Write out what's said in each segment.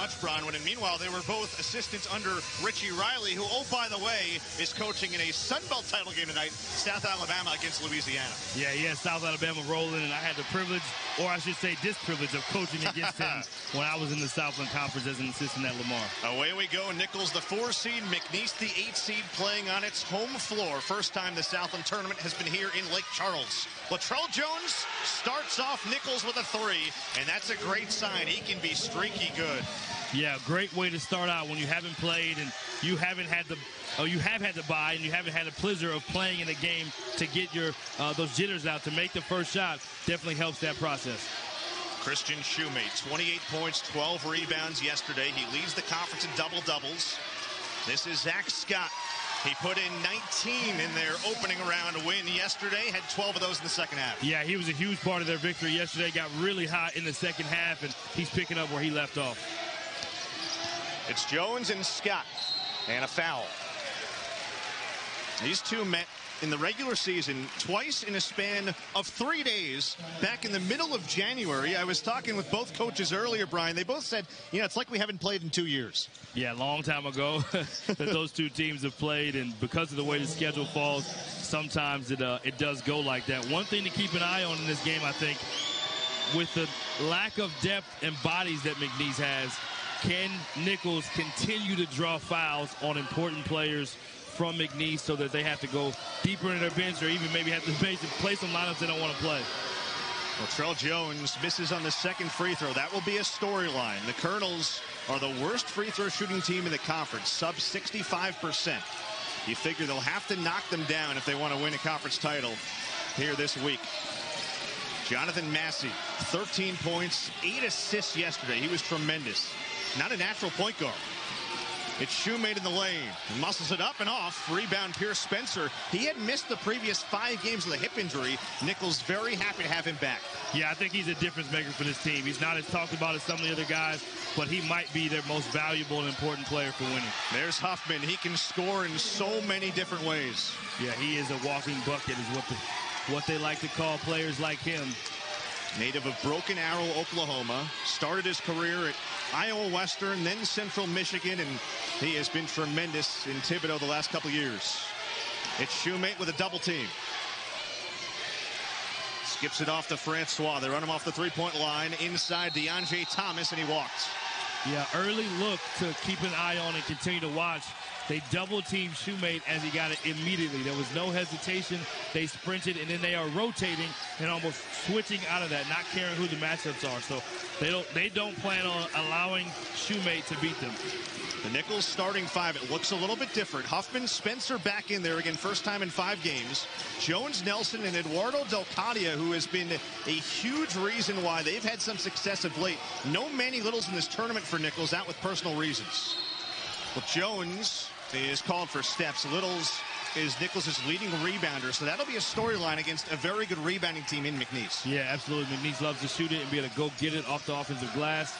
much, Bronwyn. And meanwhile, they were both assistants under Richie Riley, who, oh, by the way, is coaching in a Sun Belt title game tonight, South Alabama against Louisiana. Yeah, yeah, South Alabama rolling, and I had the privilege, or I should say disprivilege, of coaching against him when I was in the Southland Conference as an assistant at Lamar. Away we go. Nicholls, the four seed, McNeese, the eight seed, playing on its home floor. First time the Southland tournament has been here in Lake Charles. Latrell Jones starts off Nicholls with a three, and that's a great sign. He can be streaky good. Yeah, great way to start out when you haven't played and you haven't had the, oh, you have had the bye and you haven't had the pleasure of playing in a game to get your uh, those jitters out to make the first shot. Definitely helps that process. Christian Shumate, 28 points, 12 rebounds yesterday. He leads the conference in double doubles. This is Zach Scott. He put in 19 in their opening round win yesterday, had 12 of those in the second half. Yeah, he was a huge part of their victory yesterday. Got really hot in the second half, and he's picking up where he left off. It's Jones and Scott, and a foul. These two met in the regular season twice in a span of three days back in the middle of January. I was talking with both coaches earlier, Brian. They both said, you know, it's like we haven't played in two years. Yeah, long time ago that those two teams have played, and because of the way the schedule falls, sometimes it uh, it does go like that. One thing to keep an eye on in this game, I think, with the lack of depth and bodies that McNeese has, can Nicholls continue to draw fouls on important players from McNeese so that they have to go deeper in their bench or even maybe have to play some lineups they don't want to play. Well, Trell Jones misses on the second free throw. That will be a storyline. The Colonels are the worst free throw shooting team in the conference, sub 65%. You figure they'll have to knock them down if they want to win a conference title here this week. Jonathan Massey, 13 points, 8 assists yesterday. He was tremendous. Not a natural point guard. It's Shumate in the lane. He Muscles it up and off. Rebound Pierce Spencer. He had missed the previous five games with a hip injury. Nicholls very happy to have him back. Yeah, I think he's a difference maker for this team. He's not as talked about as some of the other guys, but he might be their most valuable and important player for winning. There's Huffman. He can score in so many different ways. Yeah, he is a walking bucket is what the, what they like to call players like him. Native of Broken Arrow, Oklahoma. Started his career at Iowa Western, then Central Michigan, and he has been tremendous in Thibodaux the last couple years. It's Shumate with a double team. Skips it off to Francois. They run him off the three-point line inside DeAndre Thomas, and he walks. Yeah, early look to keep an eye on and continue to watch. They double team Shumate as he got it immediately. There was no hesitation. They sprinted and then they are rotating and almost switching out of that, not caring who the matchups are. So they don't they don't plan on allowing Shumate to beat them. The Nicholls starting five, it looks a little bit different. Huffman, Spencer back in there again, first time in five games. Jones, Nelson, and Eduardo Del Cadia, who has been a huge reason why they've had some success of late. No Manny Littles in this tournament for Nicholls, out with personal reasons. Well, Jones is called for steps. Littles is Nicholls' leading rebounder, so that'll be a storyline against a very good rebounding team in McNeese. Yeah, absolutely. McNeese loves to shoot it and be able to go get it off the offensive glass.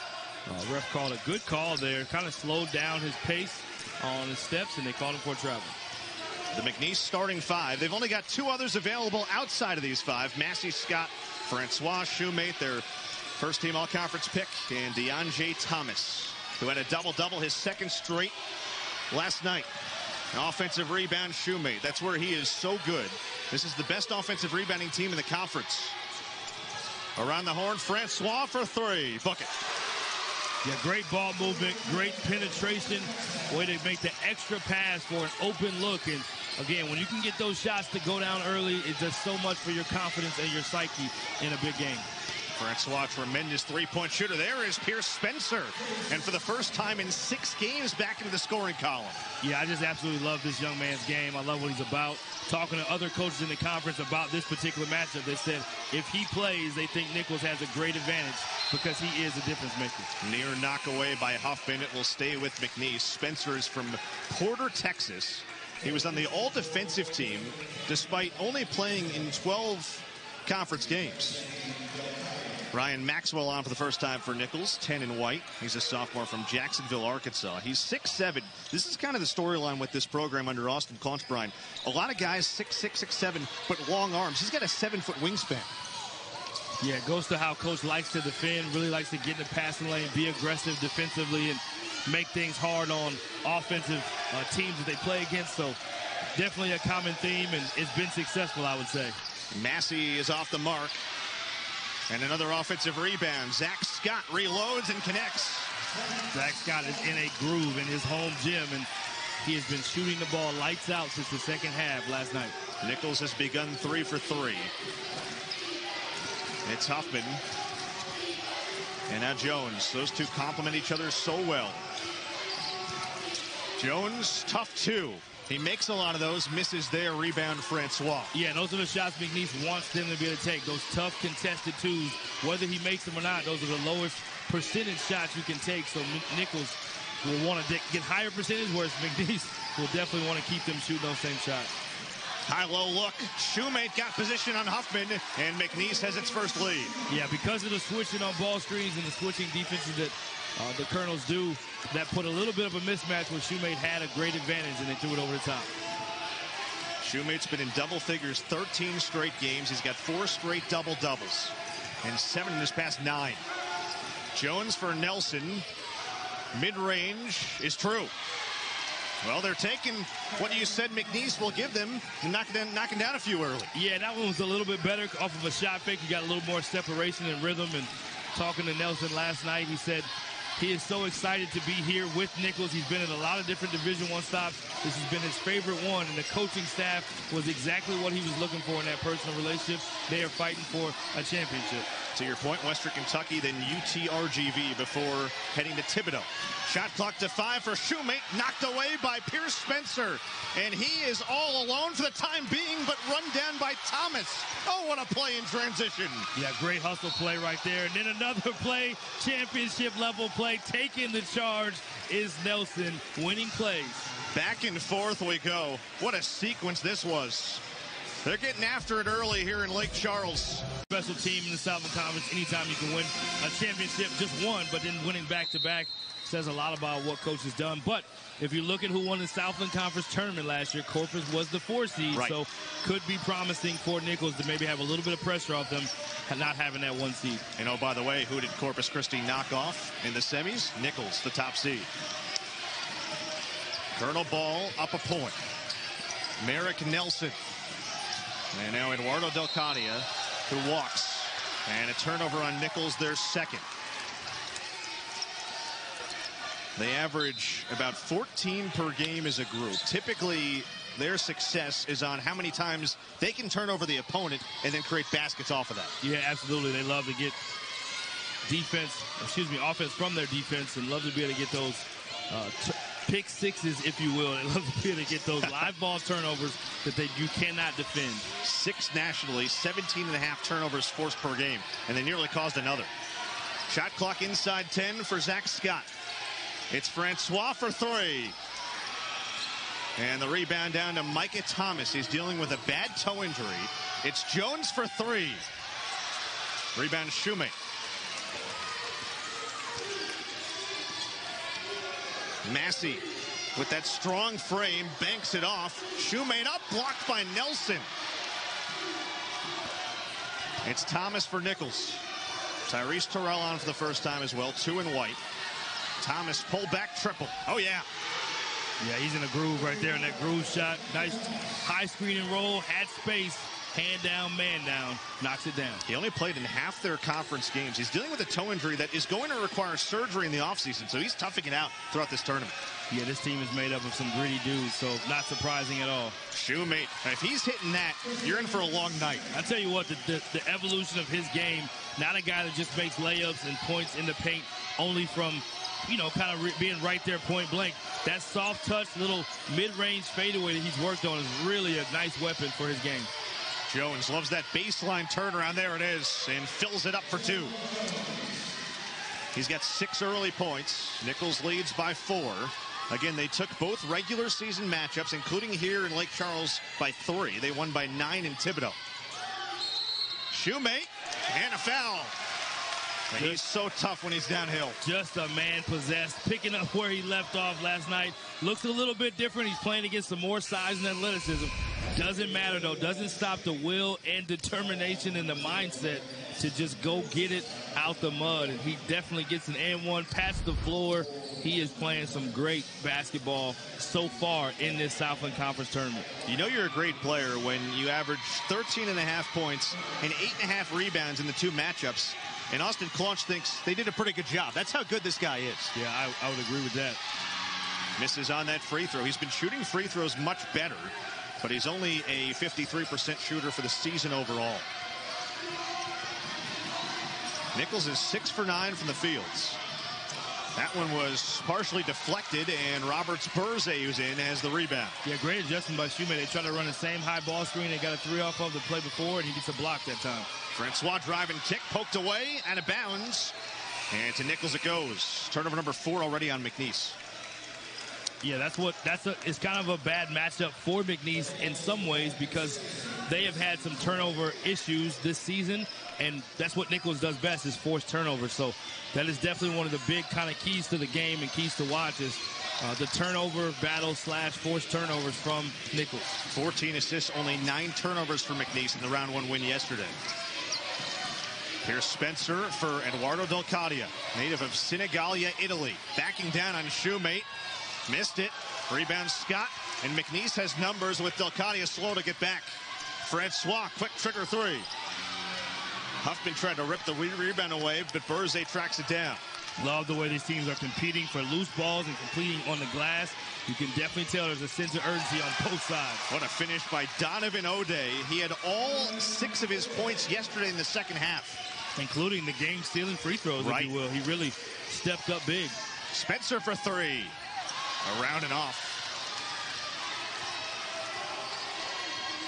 Uh, ref called a good call there. Kind of slowed down his pace on his steps, and they called him for travel. The McNeese starting five. They've only got two others available outside of these five. Massey Scott, Francois Shumate, their first team all-conference pick, and DeAndre Thomas, who had a double-double his second straight last night. An offensive rebound Shumate. That's where he is so good. This is the best offensive rebounding team in the conference. Around the horn, Francois for three. Bucket. Yeah, great ball movement, great penetration. Way to make the extra pass for an open look. And again, when you can get those shots to go down early, it does so much for your confidence and your psyche in a big game. Francois, tremendous three-point shooter. There is Pierce Spencer. And for the first time in six games, back into the scoring column. Yeah, I just absolutely love this young man's game. I love what he's about. Talking to other coaches in the conference about this particular matchup, they said if he plays, they think Nicholls has a great advantage because he is a difference maker. Near knockaway by Huffman. It will stay with McNeese. Spencer is from Porter, Texas. He was on the all-defensive team despite only playing in 12 conference games. Ryan Maxwell on for the first time for Nicholls, 10 in white. He's a sophomore from Jacksonville, Arkansas. He's 6'7". This is kind of the storyline with this program under Austin Claunch. A lot of guys 6'6", 6'7", but long arms. He's got a seven-foot wingspan. Yeah, it goes to how coach likes to defend, really likes to get in the passing lane, be aggressive defensively, and make things hard on offensive uh, teams that they play against. So definitely a common theme, and it's been successful, I would say. Massey is off the mark. And another offensive rebound. Zach Scott reloads and connects. Zach Scott is in a groove in his home gym, and he has been shooting the ball lights out since the second half last night. Nicholls has begun three for three. It's Huffman. And now Jones. Those two complement each other so well. Jones, tough two. He makes a lot of those, misses there, rebound Francois. Yeah, those are the shots McNeese wants them to be able to take. Those tough contested twos, whether he makes them or not, those are the lowest percentage shots you can take. So Nicholls will want to get higher percentage, whereas McNeese will definitely want to keep them shooting those same shots. High-low look. Shumate got position on Huffman, and McNeese has its first lead. Yeah, because of the switching on ball screens and the switching defenses that uh, the Colonels do, that put a little bit of a mismatch where Shumate had a great advantage, and they threw it over the top. Shumate's been in double figures 13 straight games. He's got four straight double-doubles and seven in his past nine. Jones for Nelson. Mid-range is true. Well, they're taking what you said McNeese will give them knocking down, knocking down a few early. Yeah, that one was a little bit better off of a shot fake. You got a little more separation and rhythm. And talking to Nelson last night, he said he is so excited to be here with Nicholls. He's been at a lot of different Division One stops. This has been his favorite one, and the coaching staff was exactly what he was looking for in that personal relationship. They are fighting for a championship. To your point, Western Kentucky, then UTRGV before heading to Thibodaux. Shot clock to five for Shumate, knocked away by Pierce Spencer. And he is all alone for the time being, but run down by Thomas. Oh, what a play in transition. Yeah, great hustle play right there. And then another play, championship level play, taking the charge is Nelson, winning plays. Back and forth we go. What a sequence this was. They're getting after it early here in Lake Charles. Special team in the Southland Conference. Anytime you can win a championship, just one, but then winning back to back says a lot about what coach has done. But if you look at who won the Southland Conference tournament last year, Corpus was the four seed, right. so could be promising for Nicholls to maybe have a little bit of pressure off them, not having that one seed. And oh, by the way, who did Corpus Christi knock off in the semis? Nicholls, the top seed. Colonel Ball up a point. Merrick Nelson and now Eduardo Del Cadia, who walks. And a turnover on Nicholls, their second. They average about 14 per game as a group. Typically, their success is on how many times they can turn over the opponent and then create baskets off of that. Yeah, absolutely. They love to get defense, excuse me, offense from their defense and love to be able to get those uh, pick sixes, if you will. They love to be able to get those live ball turnovers that they you cannot defend. Six nationally, 17 and a half turnovers forced per game, and they nearly caused another. Shot clock inside 10 for Zach Scott. It's Francois for three. And the rebound down to Micah Thomas. He's dealing with a bad toe injury. It's Jones for three. Rebound Shumate. Massey with that strong frame banks it off. Shumate up, blocked by Nelson. It's Thomas for Nicholls. Tyrese Terrell on for the first time as well, two in white. Thomas pull back triple. Oh yeah. Yeah, he's in a groove right there in that groove shot. Nice high screen and roll, had space, hand down, man down, knocks it down. He only played in half their conference games. He's dealing with a toe injury that is going to require surgery in the offseason, so he's toughing it out throughout this tournament. Yeah, this team is made up of some gritty dudes, so not surprising at all. Shumate, if he's hitting that, you're in for a long night. I tell you what, the, the, the evolution of his game, not a guy that just makes layups and points in the paint only from you know, kind of being right there point blank. That soft touch, little mid-range fadeaway that he's worked on is really a nice weapon for his game. Jones loves that baseline turnaround. There it is, and fills it up for two. He's got six early points. Nicholls leads by four. Again, they took both regular season matchups, including here in Lake Charles, by three. They won by nine in Thibodaux. Shumate, and a foul. He's so tough when he's downhill. Just a man possessed, picking up where he left off last night. Looks a little bit different. He's playing against some more size and athleticism. Doesn't matter, though. Doesn't stop the will and determination and the mindset to just go get it out the mud. And he definitely gets an and one past the floor. He is playing some great basketball so far in this Southland Conference tournament. You know you're a great player when you average 13 and a half points and eight and a half rebounds in the two matchups. And Austin Claunch thinks they did a pretty good job. That's how good this guy is. Yeah, I, I would agree with that. Misses on that free throw. He's been shooting free throws much better, but he's only a 53% shooter for the season overall. Nicholls is six for nine from the fields. That one was partially deflected, and Roberts Burzay, who's in, has the rebound. Yeah, great adjustment by Shumate. They tried to run the same high ball screen. They got a three off of the play before, and he gets a block that time. Francois driving kick, poked away, out of bounds. And to Nicholls it goes. Turnover number four already on McNeese. Yeah, that's what that's a it's kind of a bad matchup for McNeese in some ways because they have had some turnover issues this season, and that's what Nicholls does best is force turnovers. So that is definitely one of the big kind of keys to the game and keys to watch is uh, the turnover battle slash force turnovers from Nicholls. 14 assists, only nine turnovers for McNeese in the round one win yesterday. Here's Spencer for Eduardo Delcadia, native of Senigallia, Italy. Backing down on Shumate. Missed it. Rebound Scott. And McNeese has numbers with Delcadia slow to get back. Francois, quick trigger three. Huffman tried to rip the re rebound away, but Burzay tracks it down. Love the way these teams are competing for loose balls and completing on the glass. You can definitely tell there's a sense of urgency on both sides. What a finish by Donovan O'Day. He had all six of his points yesterday in the second half. Including the game-stealing free throws, right. if you will. He really stepped up big. Spencer for three. Around and off.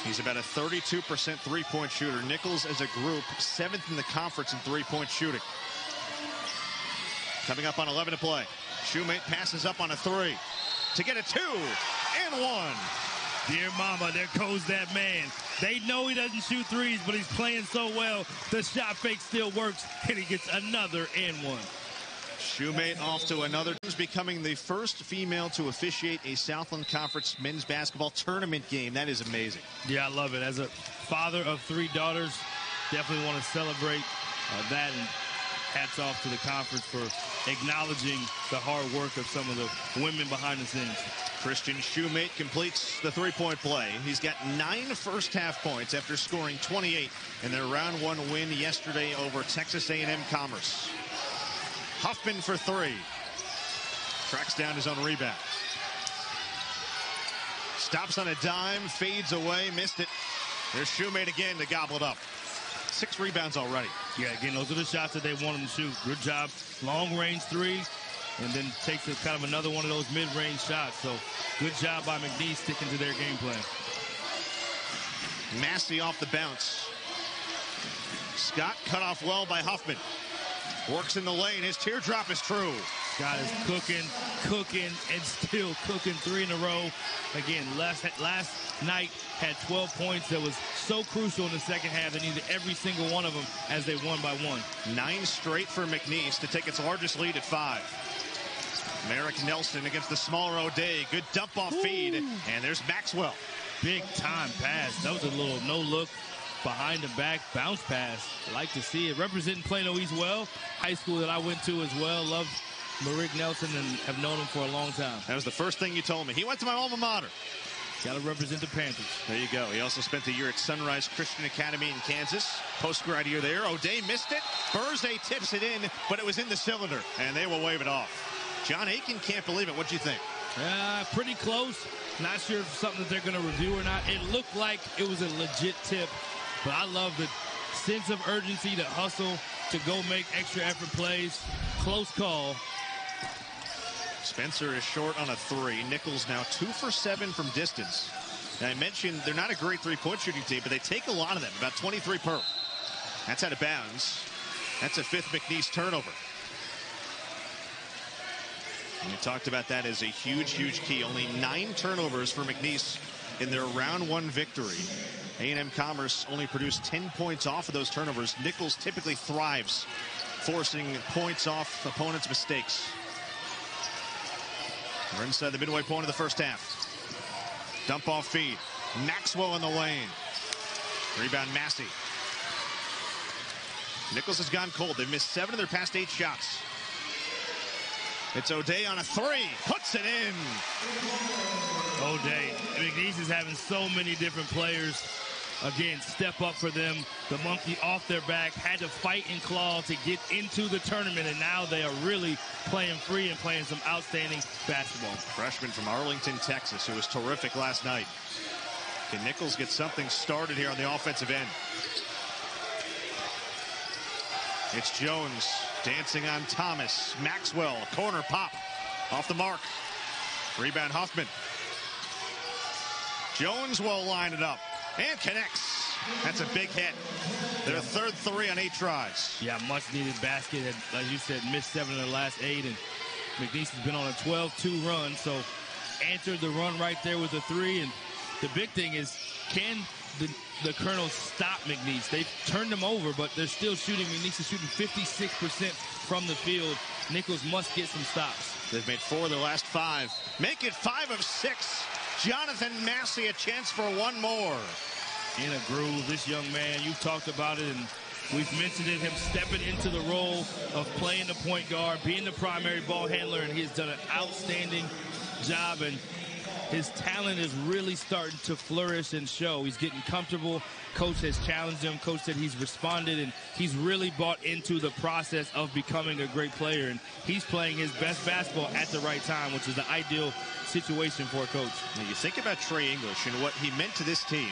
He's about a 32% three-point shooter. Nicholls, as a group, seventh in the conference in three-point shooting. Coming up on 11 to play. Shumate passes up on a three to get a two and one. Dear mama, there goes that man. They know he doesn't shoot threes, but he's playing so well. The shot fake still works, and he gets another and one. Shumate off to another. He's becoming the first female to officiate a Southland Conference men's basketball tournament game. That is amazing. Yeah, I love it. As a father of three daughters, definitely want to celebrate uh, that. And hats off to the conference for acknowledging the hard work of some of the women behind the scenes. Christian Shumate completes the three-point play. He's got nine first-half points after scoring 28 in their round one win yesterday over Texas A&M Commerce. Huffman for three. Tracks down his own rebound. Stops on a dime, fades away, missed it. There's Shumate again to gobble it up. Six rebounds already. Yeah, again, those are the shots that they want him to shoot. Good job. Long range three, and then takes a, kind of another one of those mid-range shots. So good job by McNeese sticking to their game plan. Massey off the bounce. Scott cut off well by Huffman. Works in the lane. His teardrop is true. Scott is cooking, cooking, and still cooking three in a row. Again, last last night had 12 points that was so crucial in the second half. They needed every single one of them as they won by one. Nine straight for McNeese to take its largest lead at five. Merrick Nelson against the smaller O'Day. Good dump off feed. And there's Maxwell. Big time pass. That was a little no look behind the back bounce pass. Like to see it. Representing Plano East well. High school that I went to as well. Love Merrick Nelson and have known him for a long time. That was the first thing you told me. He went to my alma mater. Got to represent the Panthers. There you go. He also spent a year at Sunrise Christian Academy in Kansas. Post-grad year there. O'Day missed it. Thursday tips it in, but it was in the cylinder, and they will wave it off. John Aiken can't believe it. What do you think? Uh, pretty close. Not sure if something that they're going to review or not. It looked like it was a legit tip, but I love the sense of urgency, to hustle, to go make extra effort plays. Close call. Spencer is short on a three. Nicholls now two for seven from distance. And I mentioned they're not a great three-point shooting team, but they take a lot of them, about 23 per. That's out of bounds. That's a fifth McNeese turnover. And we talked about that as a huge, huge key. Only nine turnovers for McNeese in their round one victory. A&M Commerce only produced 10 points off of those turnovers. Nicholls typically thrives forcing points off opponents' mistakes. We're inside the midway point of the first half. Dump off feed. Maxwell in the lane. Rebound Massey. Nicholls has gone cold. They've missed seven of their past eight shots. It's O'Day on a three. Puts it in. O'Day. McNeese is having so many different players. Again, step up for them. The monkey off their back had to fight and claw to get into the tournament, and now they are really playing free and playing some outstanding basketball. Freshman from Arlington, Texas, who was terrific last night. Can Nicholls get something started here on the offensive end? It's Jones dancing on Thomas. Maxwell, corner pop off the mark. Rebound Huffman. Jones will line it up and connects. That's a big hit. Their third three on eight tries. Yeah, much needed basket. As you said, missed seven of the last eight, and McNeese has been on a 12-2 run, so answered the run right there with a three. And the big thing is, can the the Colonels stop McNeese? They've turned them over, but they're still shooting. McNeese is shooting 56% from the field. Nicholls must get some stops. They've made four of their last five. Make it five of six. Jonathan Massey a chance for one more. In a groove, this young man, you've talked about it, and we've mentioned it, him stepping into the role of playing the point guard, being the primary ball handler, and he has done an outstanding job. And his talent is really starting to flourish and show. He's getting comfortable. Coach has challenged him. Coach said he's responded, and he's really bought into the process of becoming a great player. And he's playing his best basketball at the right time, which is the ideal situation for a coach. Now you think about Trey English and what he meant to this team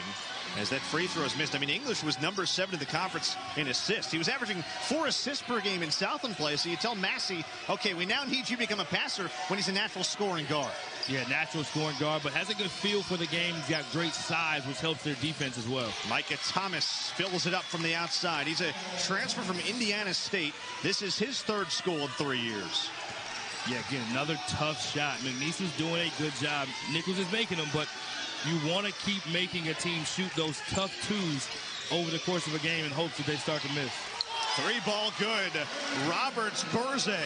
as that free throw is missed. I mean, English was number seven in the conference in assists. He was averaging four assists per game in Southland play. So you tell Massey, okay, we now need you to become a passer when he's a natural scoring guard. Yeah, natural scoring guard, but has a good feel for the game. He's got great size, which helps their defense as well. Micah Thomas fills it up from the outside. He's a transfer from Indiana State. This is his third school in three years. Yeah, again, another tough shot. McNeese is doing a good job. Nicholls is making them, but you want to keep making a team shoot those tough twos over the course of a game in hopes that they start to miss. Three ball good. Roberts Burze,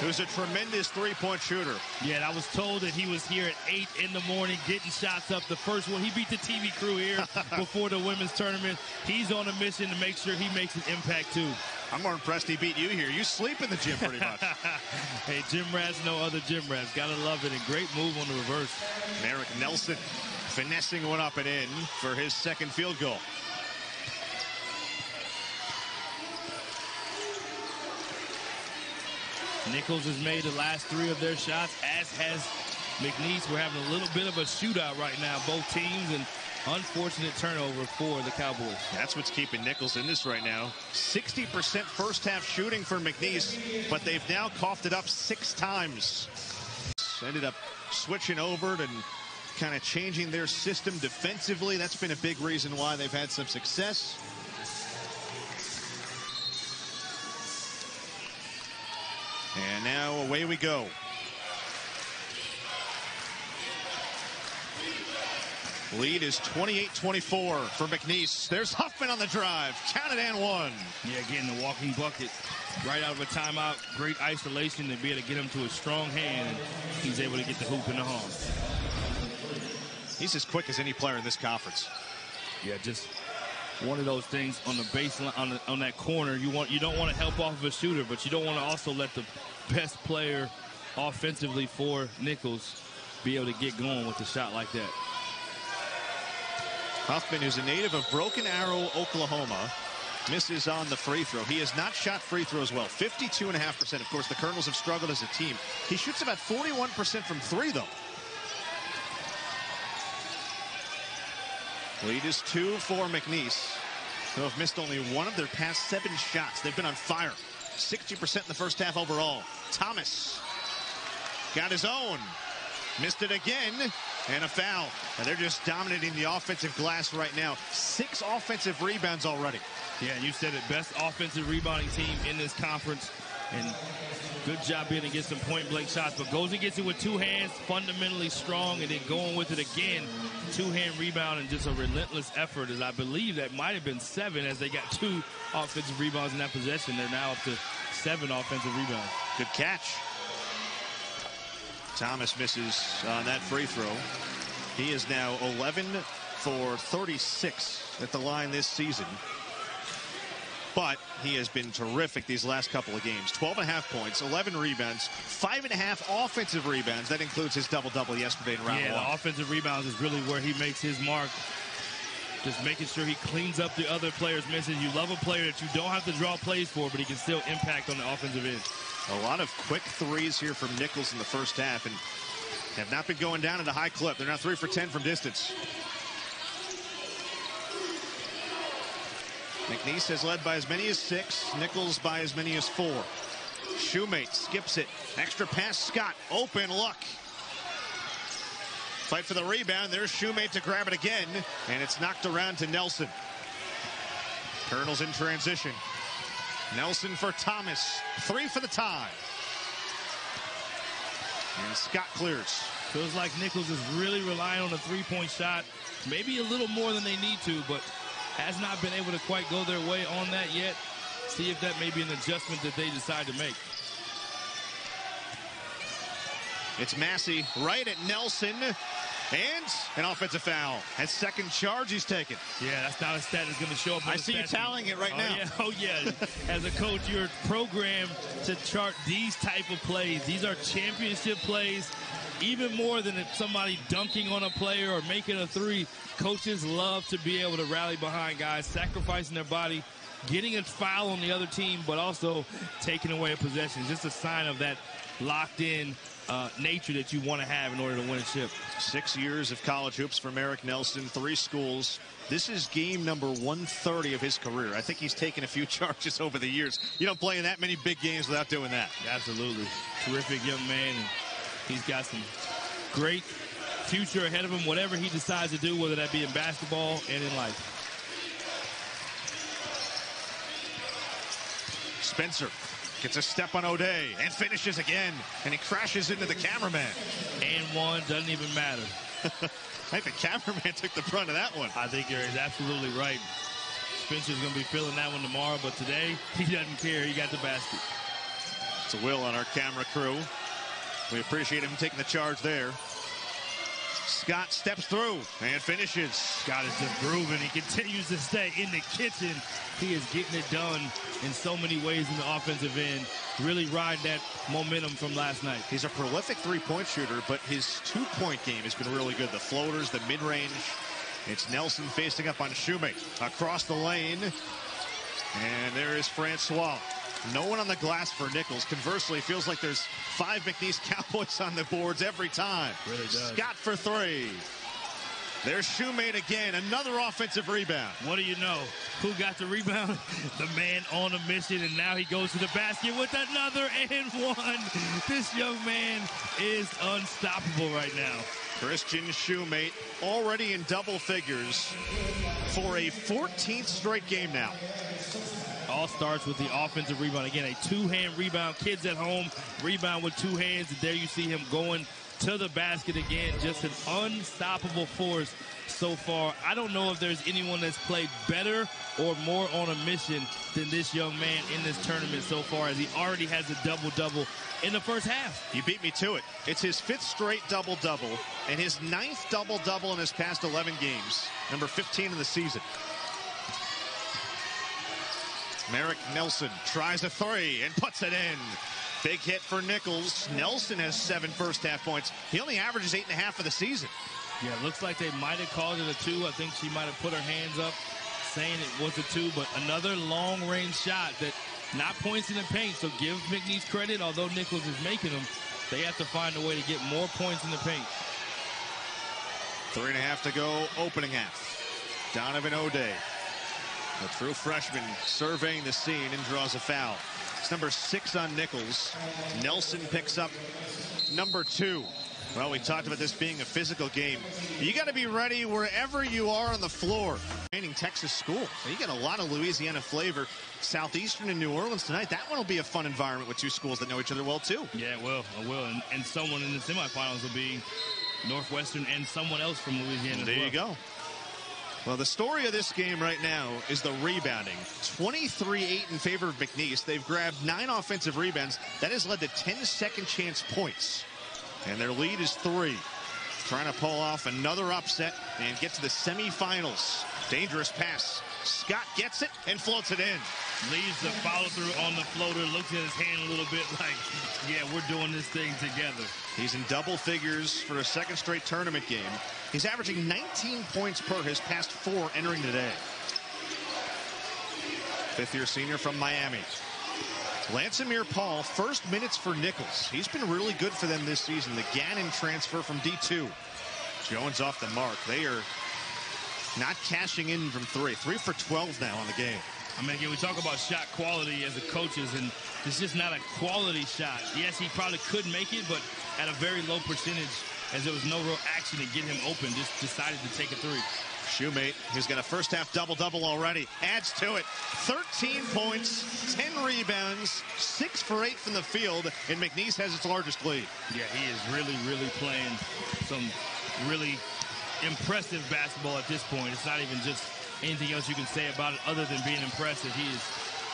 who's a tremendous three-point shooter. Yeah, I was told that he was here at 8 in the morning getting shots up. The first one, he beat the TV crew here before the women's tournament. He's on a mission to make sure he makes an impact, too. I'm more impressed he beat you here. You sleep in the gym pretty much. hey, gym rats no other gym rats. Gotta love it. And great move on the reverse. Merrick Nelson finessing one up and in for his second field goal. Nicholls has made the last three of their shots, as has McNeese. We're having a little bit of a shootout right now, both teams, and unfortunate turnover for the Cowboys. That's what's keeping Nicholls in this right now. 60% first half shooting for McNeese, but they've now coughed it up six times. Ended up switching over and kind of changing their system defensively. That's been a big reason why they've had some success. And now away we go. Lead is 28-24 for McNeese. There's Huffman on the drive. Count it and one. Yeah, again, the walking bucket right out of a timeout. Great isolation to be able to get him to a strong hand. He's able to get the hoop in the arm. He's as quick as any player in this conference. Yeah, just one of those things on the baseline on, the, on that corner. You want you don't want to help off of a shooter, but you don't want to also let the best player offensively for Nicholls be able to get going with a shot like that. Huffman, who's a native of Broken Arrow, Oklahoma, misses on the free throw. He has not shot free throws well. 52.5%. Of course, the Colonels have struggled as a team. He shoots about 41% from three, though. Lead is two for McNeese, who have missed only one of their past seven shots. They've been on fire. 60% in the first half overall. Thomas got his own. Missed it again. And a foul. And they're just dominating the offensive glass right now. Six offensive rebounds already. Yeah, you said it. Best offensive rebounding team in this conference. And good job being to get some point blank shots. But goes and gets it with two hands, fundamentally strong, and then going with it again. Two hand rebound and just a relentless effort. As I believe that might have been seven as they got two offensive rebounds in that possession. They're now up to seven offensive rebounds. Good catch. Thomas misses on that free throw. He is now 11 for 36 at the line this season. But he has been terrific these last couple of games. 12 and a half points, 11 rebounds, five and a half offensive rebounds. That includes his double-double yesterday in round yeah, one. the offensive rebounds is really where he makes his mark. Just making sure he cleans up the other players' misses. You love a player that you don't have to draw plays for, but he can still impact on the offensive end. A lot of quick threes here from Nicholls in the first half, and have not been going down at a high clip. They're now three for 10 from distance. McNeese has led by as many as six. Nicholls by as many as four. Shumate skips it. Extra pass, Scott. Open look. Fight for the rebound. There's Shumate to grab it again, and it's knocked around to Nelson. Colonels in transition. Nelson for Thomas. Three for the tie. And Scott clears. Feels like Nicholls is really relying on a three-point shot. Maybe a little more than they need to, but has not been able to quite go their way on that yet. See if that may be an adjustment that they decide to make. It's Massey right at Nelson. And an offensive foul. Has second charge he's taken. Yeah, that's not a stat that's going to show up. I see you tallying it right oh, now. Yeah. Oh, yeah. As a coach, you're programmed to chart these type of plays. These are championship plays. Even more than if somebody dunking on a player or making a three, coaches love to be able to rally behind guys, sacrificing their body, getting a foul on the other team, but also taking away a possession. Just a sign of that locked in uh, nature that you want to have in order to win a chip. Six years of college hoops for Merrick Nelson, three schools. This is game number 130 of his career. I think he's taken a few charges over the years. You don't play in that many big games without doing that. Absolutely. Terrific young man. He's got some great future ahead of him, whatever he decides to do, whether that be in basketball and in life. Spencer Gets a step on O'Day and finishes again. And he crashes into the cameraman. And one doesn't even matter. I think the cameraman took the brunt of that one. I think you're absolutely right. Spencer's going to be feeling that one tomorrow, but today he doesn't care. He got the basket. It's a will on our camera crew. We appreciate him taking the charge there. Scott steps through and finishes. Scott is just grooving. He continues to stay in the kitchen. He is getting it done in so many ways in the offensive end. Really ride that momentum from last night. He's a prolific three-point shooter, but his two-point game has been really good. The floaters, the mid-range. It's Nelson facing up on Shumate. Across the lane. And there is Francois. No one on the glass for Nicholls. Conversely, feels like there's five McNeese Cowboys on the boards every time. Really does. Scott for three. There's Shumate again. Another offensive rebound. What do you know? Who got the rebound? the man on a mission, and now he goes to the basket with another and one. This young man is unstoppable right now. Christian Shumate already in double figures for a 14th straight game now. All starts with the offensive rebound. Again, a two-hand rebound. Kids at home rebound with two hands. And there you see him going to the basket again. Just an unstoppable force so far. I don't know if there's anyone that's played better or more on a mission than this young man in this tournament so far as he already has a double-double in the first half. You beat me to it. It's his fifth straight double-double and his ninth double-double in his past 11 games. Number 15 in the season. Merrick Nelson tries a three and puts it in. Big hit for Nicholls. Nelson has seven first half points. He only averages eight and a half for the season. Yeah, looks like they might have called it a two. I think she might have put her hands up saying it was a two, but another long range shot that not points in the paint. So give McNeese credit, although Nicholls is making them, they have to find a way to get more points in the paint. Three and a half to go, opening half. Donovan O'Day, a true freshman, surveying the scene and draws a foul. It's number six on Nicholls. Nelson picks up number two. Well, we talked about this being a physical game. You got to be ready wherever you are on the floor. Training Texas school. So You got a lot of Louisiana flavor. Southeastern and New Orleans tonight. That one will be a fun environment with two schools that know each other well, too. Yeah, it will. It will. And, and someone in the semifinals will be Northwestern and someone else from Louisiana. There well. you go. Well, the story of this game right now is the rebounding. 23-8 in favor of McNeese. They've grabbed nine offensive rebounds. That has led to 10 second chance points. And their lead is three. Trying to pull off another upset and get to the semifinals. Dangerous pass Scott gets it and floats it in. Leaves the follow through on the floater, looks at his hand a little bit like, yeah, we're doing this thing together. He's in double figures for a second straight tournament game. He's averaging 19 points per his past four entering today. Fifth year senior from Miami. Lancemere Paul, first minutes for Nicholls. He's been really good for them this season. The Gannon transfer from D2. Jones off the mark. They are not cashing in from three. Three for 12 now on the game. I mean, again, we talk about shot quality as the coaches, and it's just not a quality shot. Yes, he probably could make it, but at a very low percentage, as there was no real action to get him open, just decided to take a three. Shumate, who's got a first half double double already, adds to it. 13 points, 10 rebounds, six for eight from the field, and McNeese has its largest lead. Yeah, he is really, really playing some really impressive basketball at this point. It's not even just anything else you can say about it other than being impressive. He is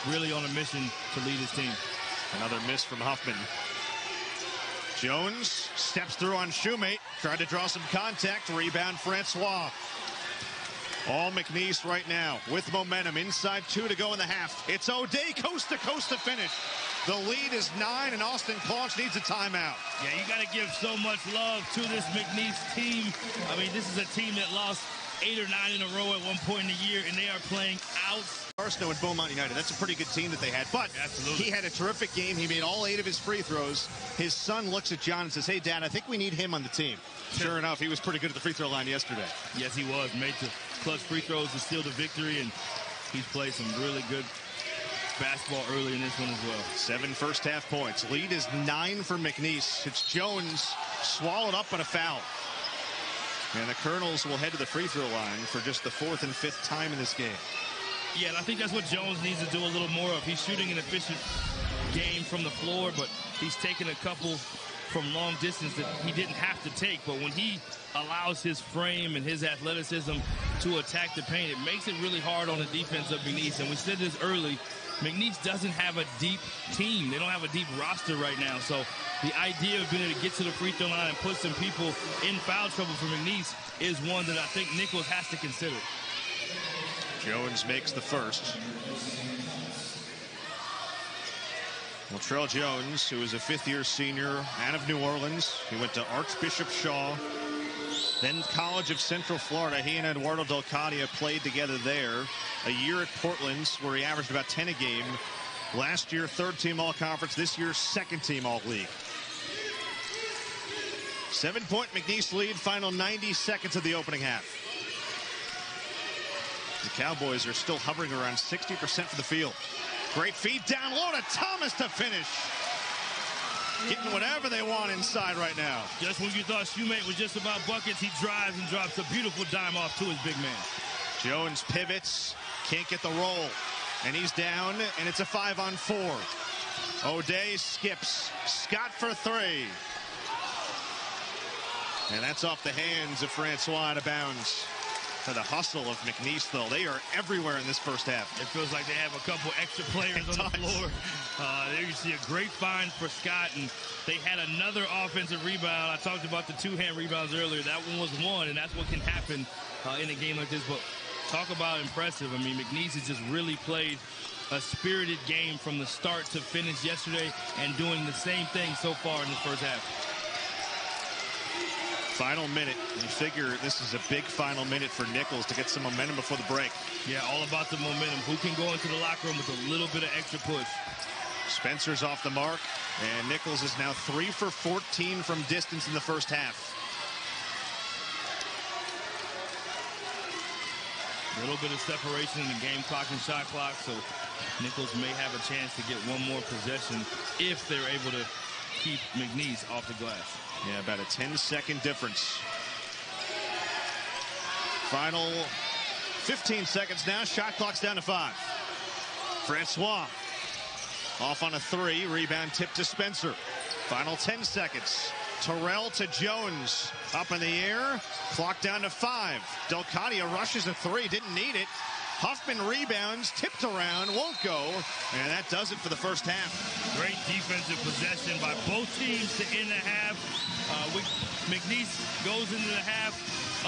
really on a mission to lead his team. Another miss from Huffman. Jones steps through on Shumate, tried to draw some contact, rebound Francois. All McNeese right now with momentum. Inside two to go in the half. It's O'Day coast to coast to finish. The lead is nine, and Austin Claunch needs a timeout. Yeah, you got to give so much love to this McNeese team. I mean, this is a team that lost eight or nine in a row at one point in the year, and they are playing out. Arsenault and Beaumont United. That's a pretty good team that they had. But Absolutely. he had a terrific game. He made all eight of his free throws. His son looks at John and says, hey, Dad, I think we need him on the team. Sure enough, he was pretty good at the free throw line yesterday. Yes, he was. Made the clutch free throws to steal the victory, and he's played some really good basketball early in this one as well. Seven first half points. Lead is nine for McNeese. It's Jones swallowed up on a foul. And the Colonels will head to the free throw line for just the fourth and fifth time in this game. Yeah, and I think that's what Jones needs to do a little more of. He's shooting an efficient game from the floor, but he's taken a couple from long distance that he didn't have to take. But when he allows his frame and his athleticism to attack the paint, it makes it really hard on the defense of McNeese. And we said this early, McNeese doesn't have a deep team. They don't have a deep roster right now. So the idea of being able to get to the free throw line and put some people in foul trouble for McNeese is one that I think Nicholls has to consider. Jones makes the first. Latrell Jones, who is a fifth-year senior out of New Orleans. He went to Archbishop Shaw, then College of Central Florida. He and Eduardo Del Cadia played together there. A year at Portland's where he averaged about 10 a game. Last year, third team all-conference. This year, second team all-league. Seven-point McNeese lead, final 90 seconds of the opening half. The Cowboys are still hovering around 60% for the field. Great feed down low to Thomas to finish. Getting whatever they want inside right now. Just when you thought Shumate was just about buckets, he drives and drops a beautiful dime off to his big man. Jones pivots, can't get the roll. And he's down, and it's a five on four. O'Day skips. Scott for three. And that's off the hands of Francois out of bounds. For the hustle of McNeese, though, they are everywhere in this first half. It feels like they have a couple extra players on the floor. Uh, there you see a great find for Scott, and they had another offensive rebound. I talked about the two-hand rebounds earlier. That one was one, and that's what can happen uh, in a game like this. But talk about impressive. I mean, McNeese has just really played a spirited game from the start to finish yesterday and doing the same thing so far in the first half. Final minute. You figure this is a big final minute for Nicholls to get some momentum before the break. Yeah, all about the momentum. Who can go into the locker room with a little bit of extra push? Spencer's off the mark, and Nicholls is now 3 for 14 from distance in the first half. A little bit of separation in the game clock and shot clock, so Nicholls may have a chance to get one more possession if they're able to keep McNeese off the glass. Yeah, about a 10-second difference. Final 15 seconds now. Shot clock's down to five. Francois off on a three. Rebound tip to Spencer. Final 10 seconds. Terrell to Jones. Up in the air. Clock down to five. Del Cadia rushes a three. Didn't need it. Huffman rebounds. Tipped around. Won't go. And that does it for the first half. Great defensive possession by both teams to end the half. Uh, we, McNeese goes into the half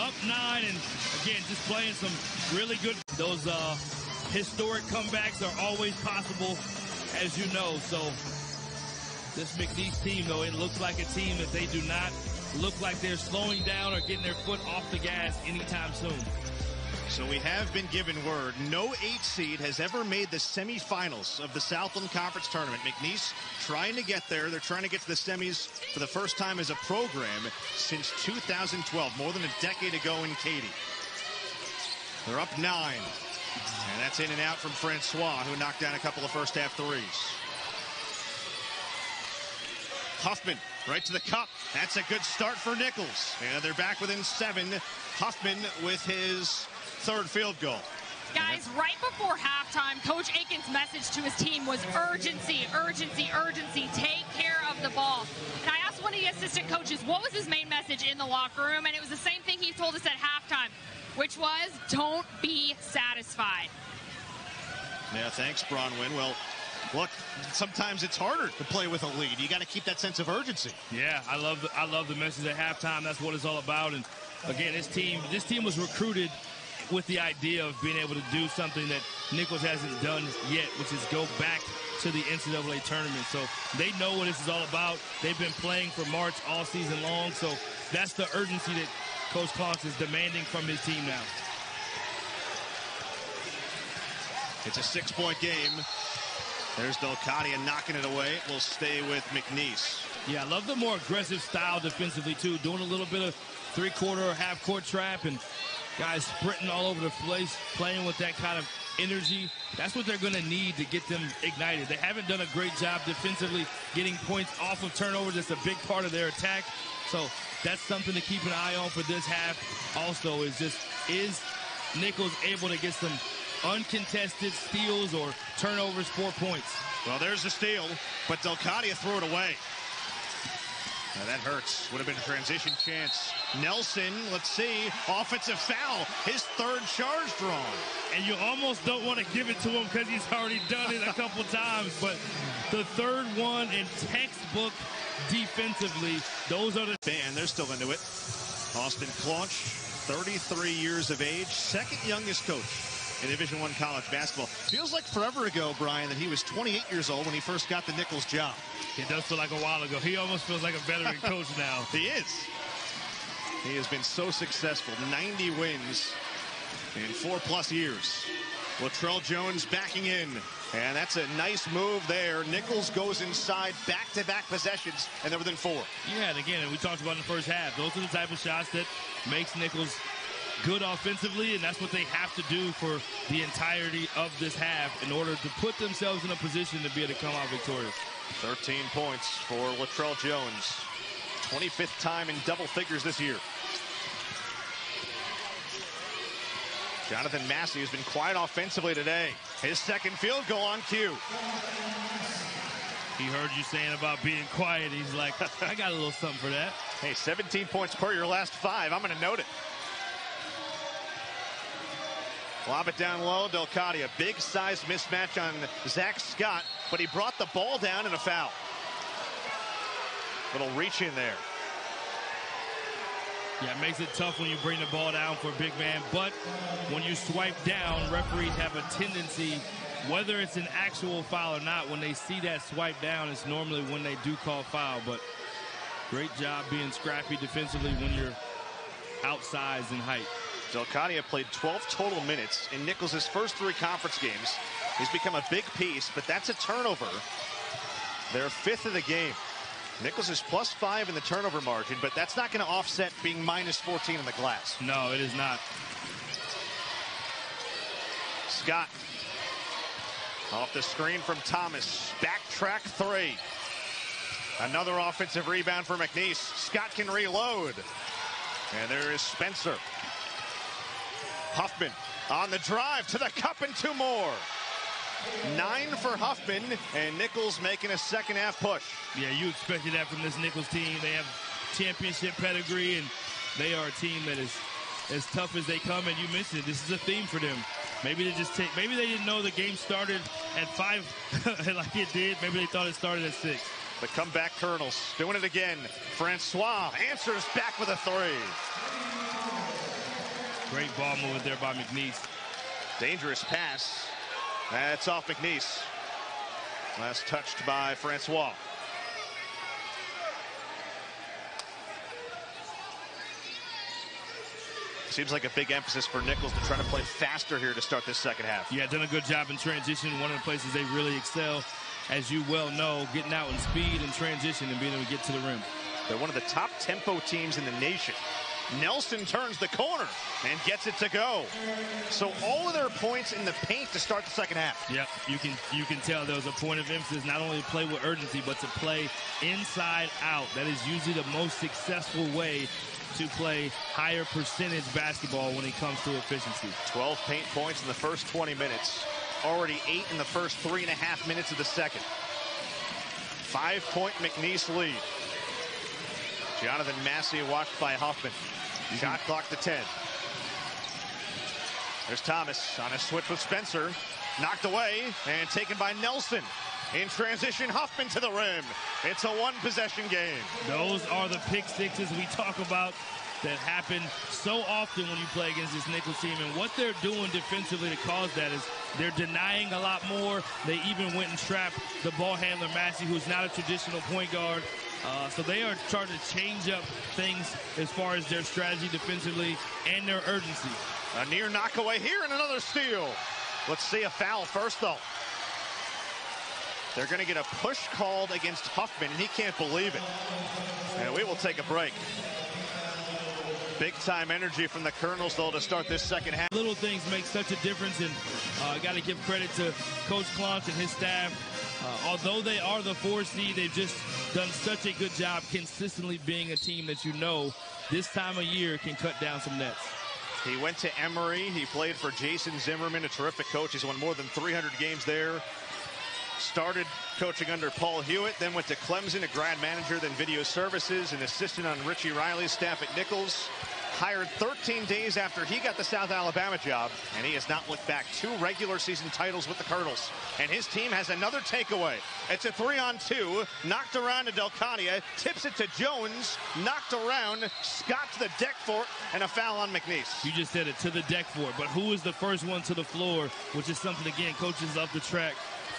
up nine, and again, just playing some really good. Those uh, historic comebacks are always possible, as you know. So this McNeese team, though, it looks like a team that they do not look like they're slowing down or getting their foot off the gas anytime soon. So we have been given word no eight seed has ever made the semifinals of the Southland Conference tournament. McNeese trying to get there. They're trying to get to the semis for the first time as a program since 2012, more than a decade ago in Katy. They're up nine. And that's in and out from Francois, who knocked down a couple of first half threes. Huffman right to the cup. That's a good start for Nicholls. And they're back within seven. Huffman with his third field goal. Guys, right before halftime, Coach Aiken's message to his team was urgency, urgency, urgency. Take care of the ball. And I asked one of the assistant coaches, what was his main message in the locker room? And it was the same thing he told us at halftime, which was don't be satisfied. Yeah, thanks, Bronwyn. Well, look, sometimes it's harder to play with a lead. You got to keep that sense of urgency. Yeah, I love the, I love the message at halftime. That's what it's all about. And again, this team this team was recruited with the idea of being able to do something that Nicholls hasn't done yet, which is go back to the NCAA tournament. So they know what this is all about. They've been playing for March all season long. So that's the urgency that Coach Clark is demanding from his team now. It's a six-point game. There's Delcadia knocking it away. we will stay with McNeese. Yeah, I love the more aggressive style defensively, too. Doing a little bit of three-quarter or half-court trap and Guys sprinting all over the place, playing with that kind of energy. That's what they're going to need to get them ignited. They haven't done a great job defensively getting points off of turnovers. That's a big part of their attack. So that's something to keep an eye on for this half. Also, is just is Nicholls able to get some uncontested steals or turnovers, four points? Well, there's the steal, but Delcadia threw it away. Now that hurts. Would have been a transition chance. Nelson, let's see. Offensive foul. His third charge drawn. And you almost don't want to give it to him because he's already done it a couple times. But the third one in textbook defensively, those are the. And they're still into it. Austin Claunch, 33 years of age, second youngest coach in Division One college basketball. Feels like forever ago, Brian, that he was 28 years old when he first got the Nicholls job. It does feel like a while ago. He almost feels like a veteran coach now. He is. He has been so successful. 90 wins in four plus years. Latrell Jones backing in. And that's a nice move there. Nicholls goes inside back-to-back -back possessions, and they're within four. Yeah, and again, we talked about in the first half. Those are the type of shots that makes Nicholls good offensively, and that's what they have to do for the entirety of this half in order to put themselves in a position to be able to come out victorious. 13 points for Latrell Jones. 25th time in double figures this year. Jonathan Massey has been quiet offensively today. His second field goal on cue. He heard you saying about being quiet. He's like, I got a little something for that. Hey, 17 points per your last five. I'm going to note it. Lob it down low. Delcadia, big size mismatch on Zach Scott, but he brought the ball down in a foul. Little reach in there. Yeah, it makes it tough when you bring the ball down for a big man, but when you swipe down, referees have a tendency, whether it's an actual foul or not, when they see that swipe down, it's normally when they do call foul, but great job being scrappy defensively when you're outsized in height. Delcadia played 12 total minutes in Nicholls' first three conference games. He's become a big piece, but that's a turnover. They're fifth of the game. Nicholls is plus five in the turnover margin, but that's not going to offset being minus 14 in the glass. No, it is not. Scott off the screen from Thomas. Backtrack three. Another offensive rebound for McNeese. Scott can reload. And there is Spencer. Huffman on the drive to the cup and two more. Nine for Huffman, and Nicholls making a second half push. Yeah, you expected that from this Nicholls team. They have championship pedigree, and they are a team that is as tough as they come. And you mentioned it, this is a theme for them. Maybe they just take. Maybe they didn't know the game started at five, like it did. Maybe they thought it started at six. The comeback Colonels doing it again. Francois answers back with a three. Great ball movement there by McNeese. Dangerous pass. That's off McNeese. Last touched by Francois. Seems like a big emphasis for Nicholls to try to play faster here to start this second half. Yeah, done a good job in transition. One of the places they really excel, as you well know, getting out in speed and transition and being able to get to the rim. They're one of the top tempo teams in the nation. Nelson turns the corner and gets it to go. So all of their points in the paint to start the second half. Yep, you can you can tell there was a point of emphasis not only to play with urgency, but to play inside out. That is usually the most successful way to play higher percentage basketball when it comes to efficiency. 12 paint points in the first 20 minutes. Already eight in the first three and a half minutes of the second. Five-point McNeese lead. Jonathan Massey watched by Huffman. Shot clock to 10. There's Thomas on a switch with Spencer. Knocked away and taken by Nelson. In transition, Huffman to the rim. It's a one-possession game. Those are the pick sixes we talk about that happen so often when you play against this Nicholls team. And what they're doing defensively to cause that is they're denying a lot more. They even went and trapped the ball handler, Massey, who's not a traditional point guard. Uh, so they are trying to change up things as far as their strategy defensively and their urgency. A near knockaway here and another steal. Let's see a foul first, though. They're going to get a push called against Huffman, and he can't believe it. And we will take a break. Big time energy from the Colonels, though, to start this second half. Little things make such a difference, and I uh, got to give credit to Coach Claunch and his staff. Uh, although they are the four seed, they've just done such a good job consistently being a team that you know this time of year can cut down some nets. He went to Emory. He played for Jason Zimmerman, a terrific coach. He's won more than 300 games there. Started coaching under Paul Hewitt, then went to Clemson, a grad manager, then video services, an assistant on Richie Riley's staff at Nicholls. Hired 13 days after he got the South Alabama job, and he has not looked back. Two regular season titles with the Colonels. And his team has another takeaway. It's a three on two, knocked around to Delcadia, tips it to Jones, knocked around, Scott to the deck for it, and a foul on McNeese. You just said it, to the deck for it. But who is the first one to the floor, which is something, again, coaches off the track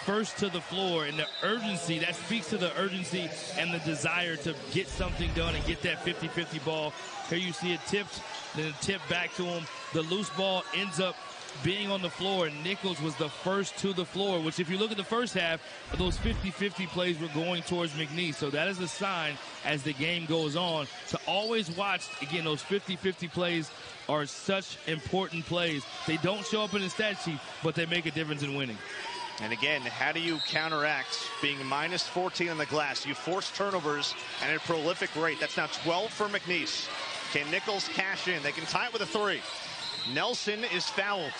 first to the floor and the urgency that speaks to the urgency and the desire to get something done and get that 50-50 ball. Here you see it tipped, then a tip back to him. The loose ball ends up being on the floor, and Nicholls was the first to the floor, which if you look at the first half, those 50-50 plays were going towards McNeese. So that is a sign as the game goes on to always watch, again, those 50-50 plays are such important plays. They don't show up in the stat sheet, but they make a difference in winning. And again, how do you counteract being minus 14 on the glass? You force turnovers at a prolific rate. That's now 12 for McNeese. Can Nicholls cash in? They can tie it with a three. Nelson is fouled.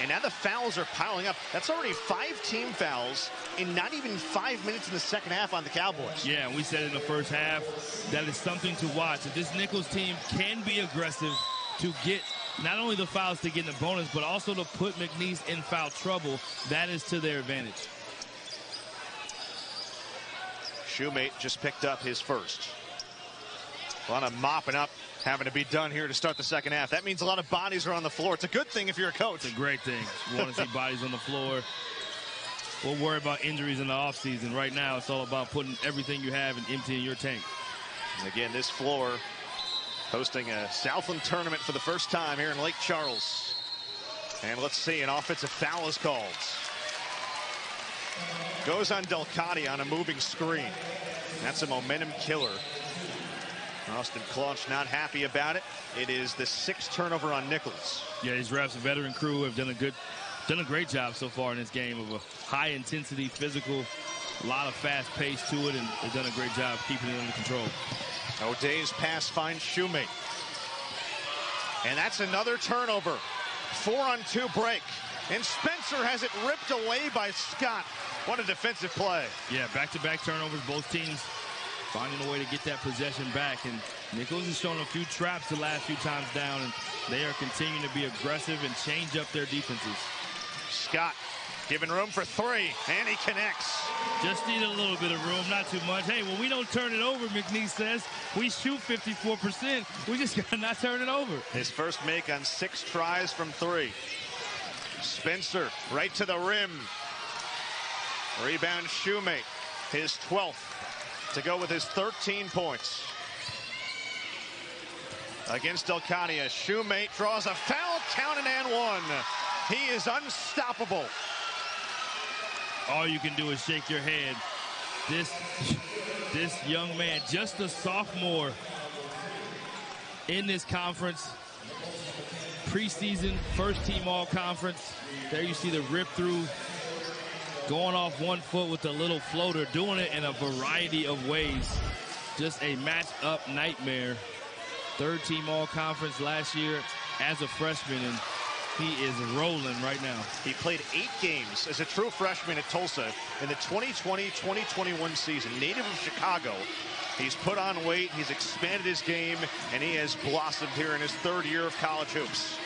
And now the fouls are piling up. That's already five team fouls in not even five minutes in the second half on the Cowboys. Yeah, and we said in the first half that is something to watch. If this Nicholls team can be aggressive to get not only the fouls to get in the bonus, but also to put McNeese in foul trouble. That is to their advantage. Shumate just picked up his first. A lot of mopping up having to be done here to start the second half. That means a lot of bodies are on the floor. It's a good thing if you're a coach. It's a great thing. You want to see bodies on the floor. We'll worry about injuries in the offseason. Right now, it's all about putting everything you have and emptying your tank. And again, this floor hosting a Southland tournament for the first time here in Lake Charles. And let's see, an offensive foul is called. Goes on Delcati on a moving screen. That's a momentum killer. Austin Claunch not happy about it. It is the sixth turnover on Nicholls. Yeah, these refs, veteran crew, have done a good, done a great job so far in this game of a high intensity, physical, a lot of fast pace to it, and they've done a great job keeping it under control. O'Day's pass finds Shumate. And that's another turnover. Four on two break. And Spencer has it ripped away by Scott. What a defensive play. Yeah, back-to-back -back turnovers. Both teams finding a way to get that possession back. And Nicholls has shown a few traps the last few times down, and they are continuing to be aggressive and change up their defenses. Scott Giving room for three, and he connects. Just need a little bit of room, not too much. Hey, when we don't turn it over, McNeese says, we shoot 54%. We just got to not turn it over. His first make on six tries from three. Spencer right to the rim. Rebound Shumate, his 12th to go with his 13 points. Against Delcadia, Shumate draws a foul count and one. He is unstoppable all you can do is shake your head. This, this young man, just a sophomore in this conference, preseason, first team all conference. There you see the rip through, going off one foot with a little floater, doing it in a variety of ways. Just a match up nightmare. Third team all conference last year as a freshman. And he is rolling right now. He played eight games as a true freshman at Tulsa in the 2020-2021 season. Native of Chicago, he's put on weight, he's expanded his game, and he has blossomed here in his third year of college hoops.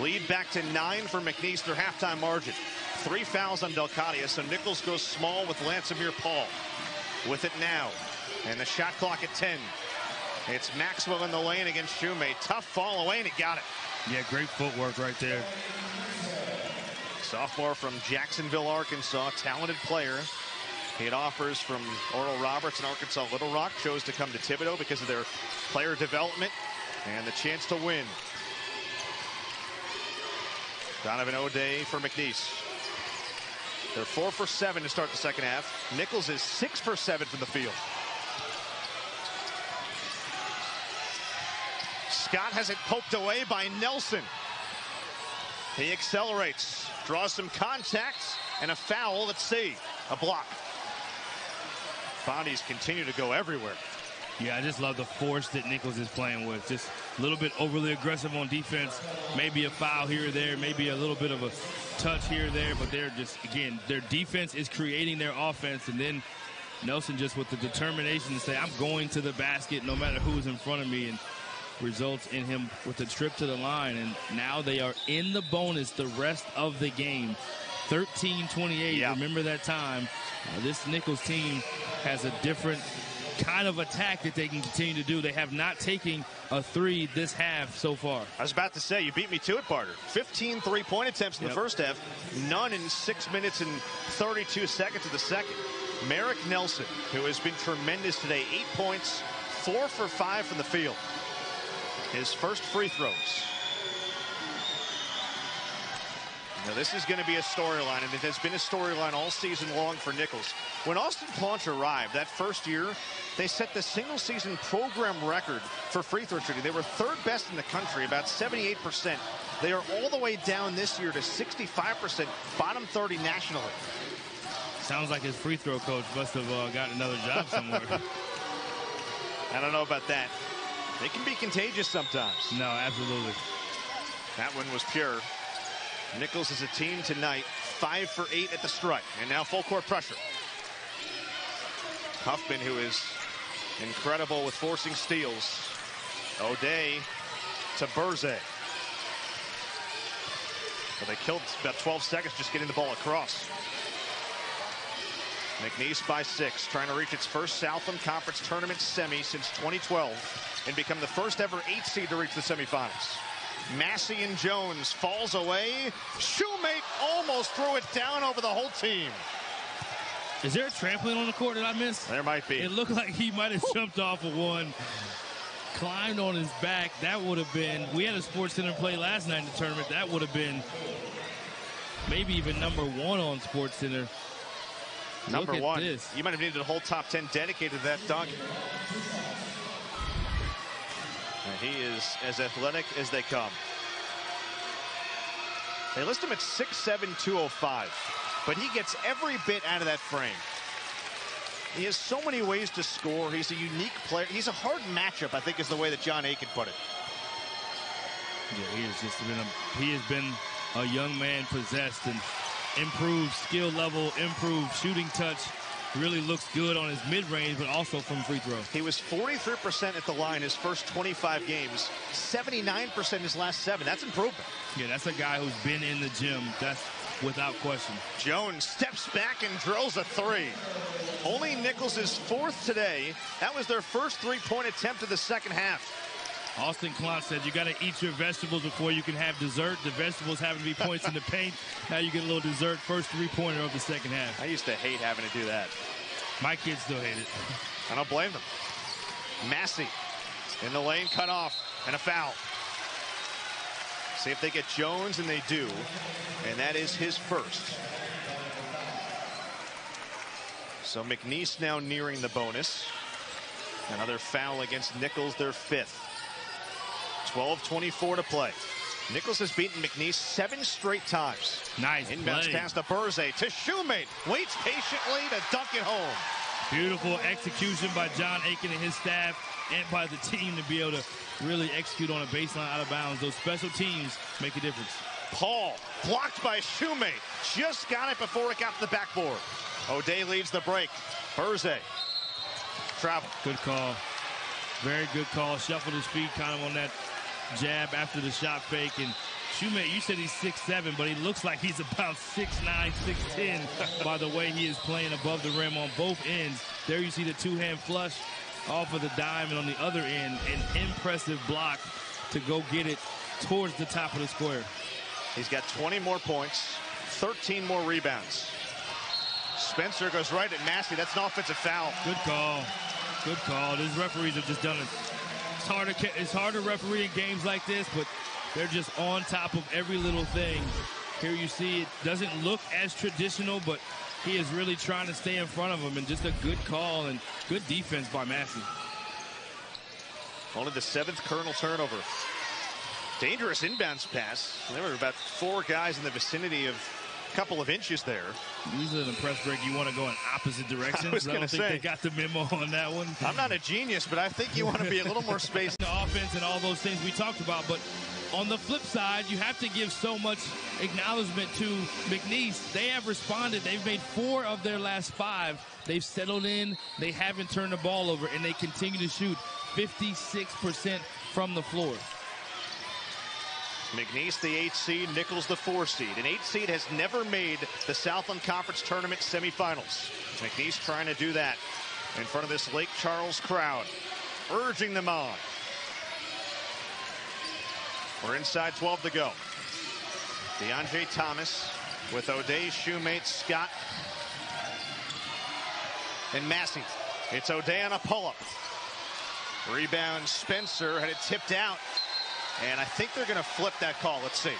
Lead back to nine for McNeese, their halftime margin. Three fouls on Delcadia, so Nichols goes small with Lansomere Paul. With it now, and the shot clock at 10. It's Maxwell in the lane against Shumate. Tough fall away, and he got it. Yeah, great footwork right there. Sophomore from Jacksonville, Arkansas, talented player. He had offers from Oral Roberts and Arkansas Little Rock. Chose to come to Thibodaux because of their player development and the chance to win. Donovan O'Day for McNeese. They're four for seven to start the second half. Nicholls is six for seven from the field. Scott has it poked away by Nelson. He accelerates, draws some contacts, and a foul. Let's see. A block. Bodies continue to go everywhere. Yeah, I just love the force that Nicholls is playing with. Just a little bit overly aggressive on defense. Maybe a foul here or there. Maybe a little bit of a touch here or there. But they're just, again, their defense is creating their offense. And then Nelson just with the determination to say, I'm going to the basket no matter who's in front of me. And results in him with a trip to the line. And now they are in the bonus the rest of the game. 13-28. Yep. Remember that time. Uh, this Nicholls team has a different kind of attack that they can continue to do. They have not taken a three this half so far. I was about to say, you beat me to it, Barter. 15 three-point attempts in yep. the first half, none in six minutes and 32 seconds of the second. Merrick Nelson, who has been tremendous today, eight points, four for five from the field his first free throws. Now this is going to be a storyline, and it has been a storyline all season long for Nicholls. When Austin Claunch arrived that first year, they set the single season program record for free throw shooting. They were third best in the country, about 78%. They are all the way down this year to 65%, bottom 30 nationally. Sounds like his free throw coach must have uh, gotten another job somewhere. I don't know about that. They can be contagious sometimes. No, absolutely. That one was pure. Nicholls is a team tonight, five for eight at the strike, and now full court pressure. Huffman, who is incredible with forcing steals. O'Day to Burze. Well, they killed about 12 seconds just getting the ball across. McNeese by six, trying to reach its first Southland Conference Tournament semi since 2012 and become the first ever eight seed to reach the semifinals. Massey and Jones falls away. Shumate almost threw it down over the whole team. Is there a trampoline on the court that I missed? There might be. It looked like he might have jumped off of one, climbed on his back. That would have been, we had a Sports Center play last night in the tournament. That would have been maybe even number one on Sports Center. Number one. This. You might have needed a whole top 10 dedicated to that dunk. And he is as athletic as they come. They list him at 6'7", 205. But he gets every bit out of that frame. He has so many ways to score. He's a unique player. He's a hard matchup, I think is the way that John Aiken put it. Yeah, he has just been a, he has been a young man possessed and improved skill level, improved shooting touch. Really looks good on his mid-range, but also from free throw. He was 43% at the line his first 25 games, 79% his last seven. That's improvement. Yeah, that's a guy who's been in the gym. That's without question. Jones steps back and drills a three. Only Nicholls' fourth today. That was their first three-point attempt of the second half. Austin Claunch said you got to eat your vegetables before you can have dessert. The vegetables happen to be points in the paint. Now you get a little dessert. First three-pointer of the second half. I used to hate having to do that. My kids still hate it. I don't blame them. Massey in the lane, cut off, and a foul. See if they get Jones, and they do. And that is his first. So McNeese now nearing the bonus. Another foul against Nicholls, their fifth. 12-24 to play. Nicholls has beaten McNeese seven straight times. Nice Inbounds pass to Burze to Shumate. Waits patiently to dunk it home. Beautiful execution by John Aiken and his staff and by the team to be able to really execute on a baseline out of bounds. Those special teams make a difference. Paul blocked by Shumate. Just got it before it got to the backboard. O'Day leads the break. Burze. Travel. Good call. Very good call. Shuffled his feet kind of on that jab after the shot fake. And Shumate, you said he's six seven, but he looks like he's about 6'9", 6'10", by the way he is playing above the rim on both ends. There you see the two-hand flush off of the dime, and on the other end, an impressive block to go get it towards the top of the square. He's got 20 more points, 13 more rebounds. Spencer goes right at Massey. That's an offensive foul. Good call. Good call. These referees have just done it. It's hard to it's hard to referee in games like this, but they're just on top of every little thing. Here you see it doesn't look as traditional, but he is really trying to stay in front of him, and just a good call and good defense by Massey. Only the seventh Colonel turnover. Dangerous inbounds pass. There were about four guys in the vicinity of couple of inches there. Usually in a press break, you want to go in opposite directions. I was don't think say. they got the memo on that one. I'm not a genius, but I think you want to be a little more spaced. the offense and all those things we talked about. But on the flip side, you have to give so much acknowledgement to McNeese. They have responded. They've made four of their last five. They've settled in. They haven't turned the ball over, and they continue to shoot 56% from the floor. McNeese, the eight seed, Nicholls, the four seed. An eight seed has never made the Southland Conference Tournament semifinals. McNeese trying to do that in front of this Lake Charles crowd, urging them on. We're inside 12 to go. DeAndre Thomas with O'Day, Shumate, Scott, and Massey. It's O'Day on a pull-up. Rebound Spencer had it tipped out. And I think they're going to flip that call. Let's see.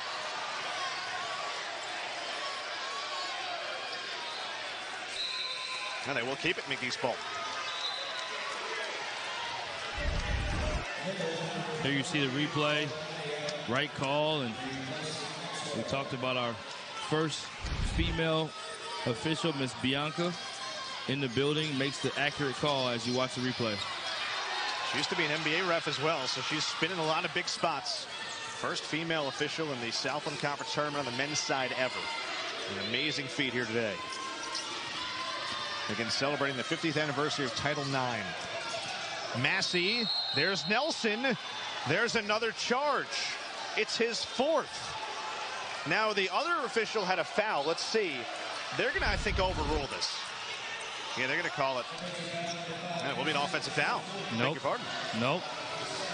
And they will keep it McGee's ball. There you see the replay. Right call. And we talked about our first female official, Miss Bianca, in the building, makes the accurate call as you watch the replay. She used to be an NBA ref as well, so she's been in a lot of big spots. First female official in the Southland Conference Tournament on the men's side ever. An amazing feat here today. Again, celebrating the 50th anniversary of Title IX. Massey, there's Nelson. There's another charge. It's his fourth. Now, the other official had a foul. Let's see. They're going to, I think, overrule this. Yeah, they're going to call it. And it will be an offensive foul. Beg Nope. pardon. Nope.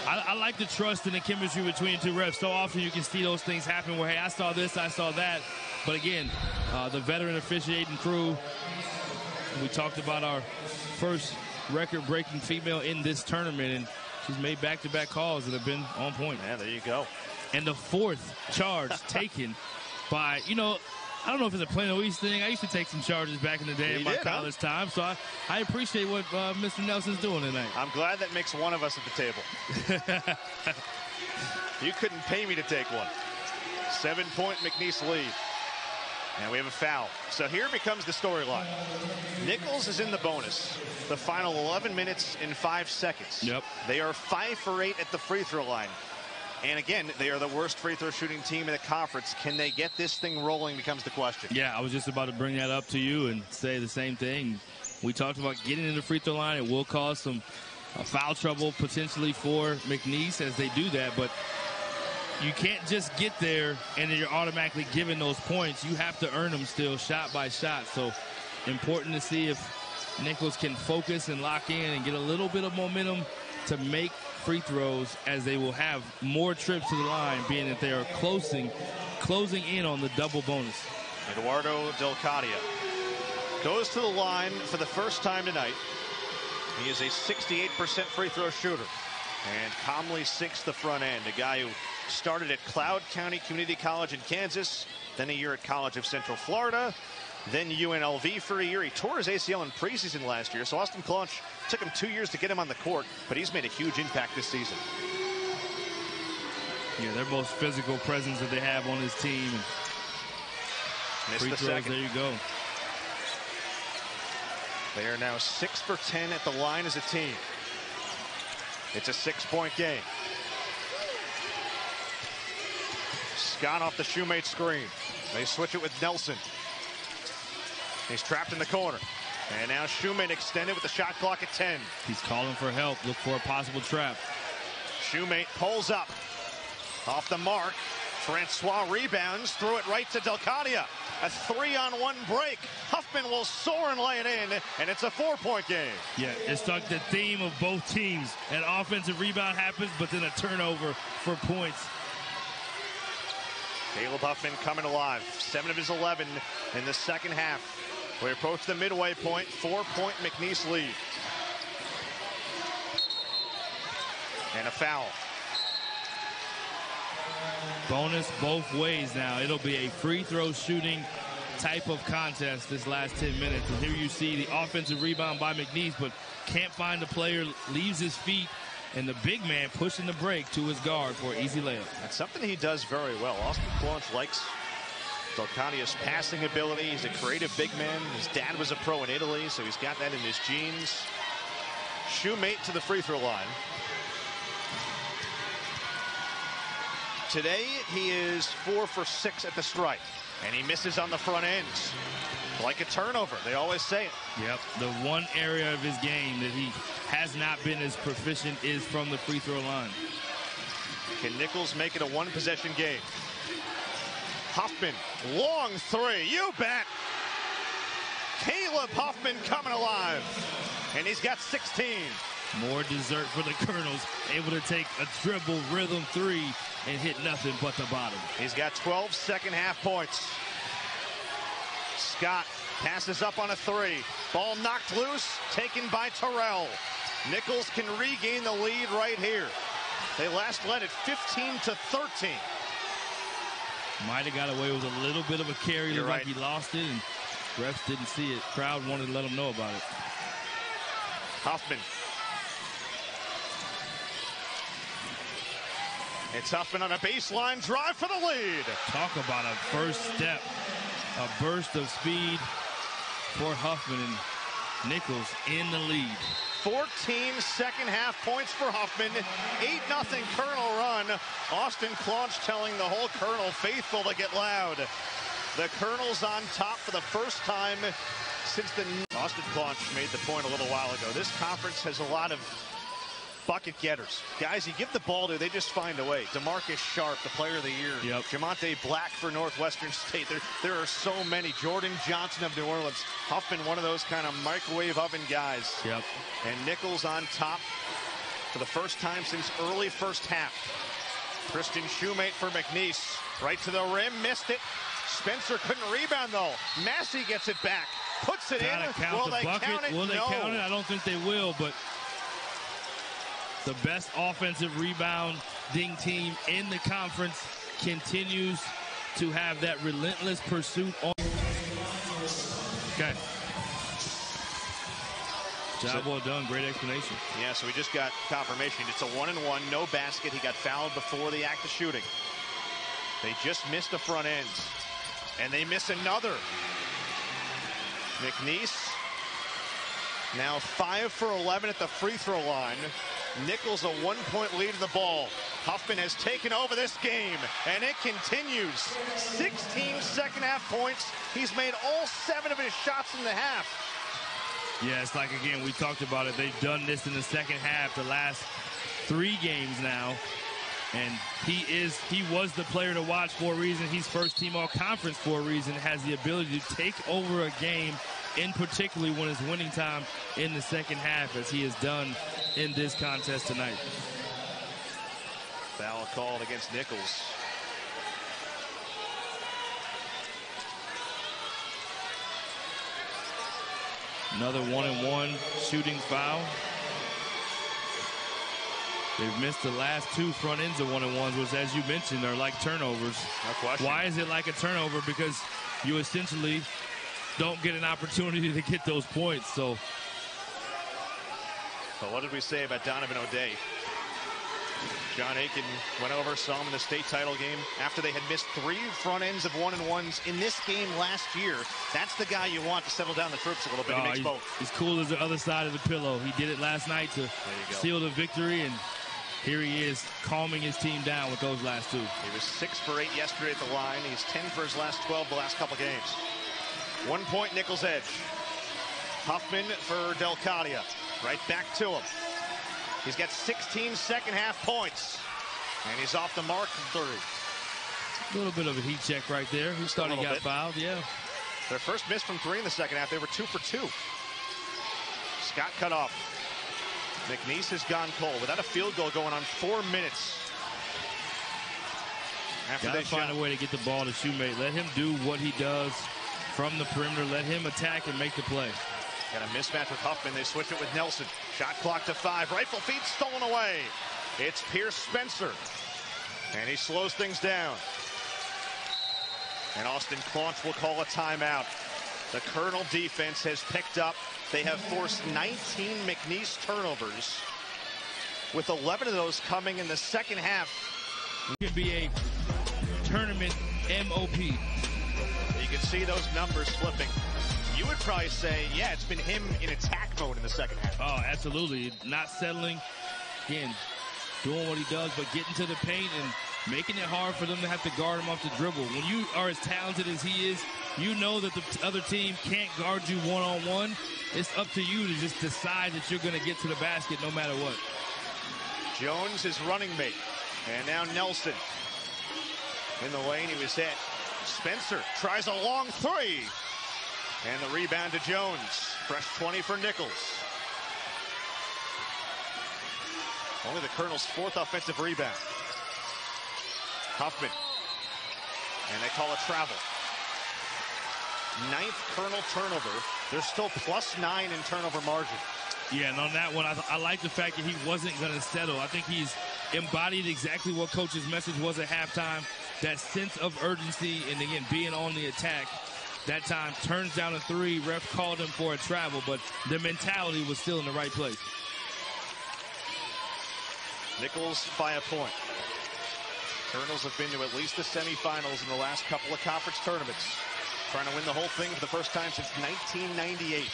I, I like the trust and the chemistry between two refs. So often you can see those things happen where, hey, I saw this, I saw that. But again, uh, the veteran officiating crew, we talked about our first record breaking female in this tournament, and she's made back to back calls that have been on point. Yeah, there you go. And the fourth charge taken by, you know, I don't know if it's a Plano East thing. I used to take some charges back in the day You in my did, huh? college time, so I, I appreciate what uh, Mr. Nelson's doing tonight. I'm glad that makes one of us at the table. you couldn't pay me to take one. Seven point McNeese lead. And we have a foul. So here becomes the storyline. Nicholls is in the bonus. The final 11 minutes and five seconds. Yep. They are five for eight at the free throw line. And again, they are the worst free throw shooting team in the conference. Can they get this thing rolling becomes the question. Yeah, I was just about to bring that up to you and say the same thing. We talked about getting in the free throw line. It will cause some uh, foul trouble potentially for McNeese as they do that. But you can't just get there and then you're automatically given those points. You have to earn them still shot by shot. So important to see if Nicholls can focus and lock in and get a little bit of momentum to make free throws as they will have more trips to the line, being that they are closing, closing in on the double bonus. Eduardo Del Cadia goes to the line for the first time tonight. He is a 68% free throw shooter and calmly sinks the front end. A guy who started at Cloud County Community College in Kansas, then a year at College of Central Florida, then UNLV for a year. He tore his ACL in preseason last year, so Austin Claunch took him two years to get him on the court, but he's made a huge impact this season. Yeah, their most physical presence that they have on his team. Missed Free the throws, second. there you go. They are now 6 for 10 at the line as a team. It's a six-point game. Scott off the Shumate screen. They switch it with Nelson. He's trapped in the corner. And now Shumate extended with the shot clock at 10. He's calling for help. Look for a possible trap. Shumate pulls up. Off the mark. Francois rebounds. Threw it right to Delcadia. A three-on-one break. Huffman will soar and lay it in. And it's a four-point game. Yeah, it's like the theme of both teams. An offensive rebound happens, but then a turnover for points. Caleb Huffman coming alive. Seven of his 11 in the second half. We approach the midway. Four-point McNeese lead. And a foul. Bonus both ways now. It'll be a free throw shooting type of contest this last 10 minutes. And here you see the offensive rebound by McNeese, but can't find the player, leaves his feet, and the big man pushing the break to his guard for an easy layup. That's something he does very well. Austin Claunch likes Delcadia's passing ability. He's a creative big man. His dad was a pro in Italy, so he's got that in his genes. Shumate to the free throw line. Today, he is four for six at the stripe, and he misses on the front end. Like a turnover, they always say it. Yep, the one area of his game that he has not been as proficient is from the free throw line. Can Nicholls make it a one possession game? Huffman, long three, you bet. Caleb Huffman coming alive, and he's got 16. More dessert for the Colonels, able to take a dribble rhythm three and hit nothing but the bottom. He's got 12 second half points. Scott passes up on a three. Ball knocked loose, taken by Terrell. Nicholls can regain the lead right here. They last led at 15 to 13. Might have got away with a little bit of a carry. You're Looked like right. he lost it, and refs didn't see it. Crowd wanted to let him know about it. Huffman. It's Huffman on a baseline drive for the lead. Talk about a first step, a burst of speed for Huffman and Nicholls in the lead. 14 second half points for Huffman. 8-0 Colonel run. Austin Claunch telling the whole Colonel faithful to get loud. The Colonel's on top for the first time since the... Austin Claunch made the point a little while ago. This conference has a lot of bucket getters. Guys, you give the ball to, they just find a way. Demarcus Sharp, the player of the year. Yep. Jamonte Black for Northwestern State. There, there are so many. Jordan Johnson of New Orleans. Huffman, one of those kind of microwave oven guys. Yep. And Nicholls on top for the first time since early first half. Christian Shumate for McNeese. Right to the rim, missed it. Spencer couldn't rebound though. Massey gets it back, puts it Gotta in. count Will the they bucket. count it? Will they no. count it? I don't think they will, but the best offensive rebounding team in the conference continues to have that relentless pursuit on. Okay. Job well done. Great explanation. Yeah, so we just got confirmation. It's a one and one, no basket. He got fouled before the act of shooting. They just missed the front end. And they miss another. McNeese now 5 for 11 at the free throw line. Nicholls a one point lead in the ball. Huffman has taken over this game, and it continues. 16 second half points. He's made all seven of his shots in the half. Yeah, it's like, again, we talked about it. They've done this in the second half, the last three games now. And he is he was the player to watch for a reason. He's first team all conference for a reason. Has the ability to take over a game, in particularly when it's winning time in the second half, as he has done in this contest tonight. Foul called against Nicholls. Another one and one shooting foul. They've missed the last two front ends of one and ones, which, as you mentioned, are like turnovers. No question. Why is it like a turnover? Because you essentially don't get an opportunity to get those points. So, but what did we say about Donovan O'Day? John Aiken went over, saw him in the state title game after they had missed three front ends of one and ones in this game last year. That's the guy you want to settle down the troops a little bit. he oh, makes he's, both. He's cool as the other side of the pillow. He did it last night to seal the victory, and here he is calming his team down with those last two. He was six for eight yesterday at the line. He's 10 for his last 12 the last couple games. One point Nicholls edge. Huffman for Delcadia. Right back to him. He's got 16 second half points. And he's off the mark from three. A little bit of a heat check right there. He thought he got bit. fouled, yeah. Their first miss from three in the second half. They were two for two. Scott cut off. McNeese has gone cold without a field goal going on four minutes. After Gotta find shot. a way to get the ball to Shumate. Let him do what he does from the perimeter. Let him attack and make the play. Got a mismatch with Huffman. They switch it with Nelson. Shot clock to five. Rifle feet stolen away. It's Pierce Spencer. And he slows things down. And Austin Claunch will call a timeout. The Colonel defense has picked up. They have forced 19 McNeese turnovers, with 11 of those coming in the second half. It could be a tournament MOP. You can see those numbers flipping. You would probably say, yeah, it's been him in attack mode in the second half. Oh, absolutely. Not settling. Again, doing what he does, but getting to the paint and making it hard for them to have to guard him off the dribble. When you are as talented as he is, you know that the other team can't guard you one-on-one. -on -one. It's up to you to just decide that you're going to get to the basket no matter what. Jones is running mate. And now Nelson in the lane. He was hit. Spencer tries a long three. And the rebound to Jones. Fresh 20 for Nicholls. Only the Colonel's fourth offensive rebound. Huffman. And they call a travel. Ninth Colonel turnover. They're still plus nine in turnover margin. Yeah, and on that one, I, I like the fact that he wasn't going to settle. I think he's embodied exactly what coach's message was at halftime. That sense of urgency and, again, being on the attack. That time turns down a three. Ref called him for a travel, but the mentality was still in the right place. Nicholls by a point. Colonels have been to at least the semifinals in the last couple of conference tournaments. Trying to win the whole thing for the first time since 1998.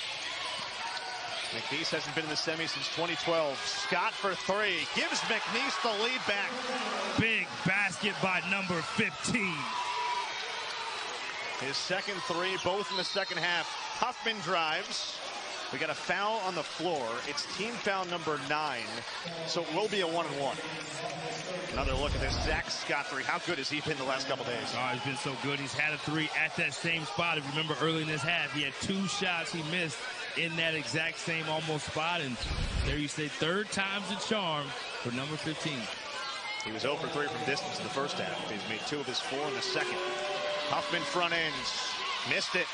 McNeese hasn't been in the semi since 2012. Scott for three. Gives McNeese the lead back. Big basket by number 15. His second three, both in the second half. Huffman drives. We got a foul on the floor. It's team foul number nine, so it will be a one and one. Another look at this Zach Scott three. How good has he been the last couple days? Oh, he's been so good. He's had a three at that same spot. If you remember early in this half, he had two shots he missed in that exact same almost spot. And there you say third time's a charm for number 15. He was 0 for 3 from distance in the first half. He's made two of his four in the second. Huffman front ends. Missed it.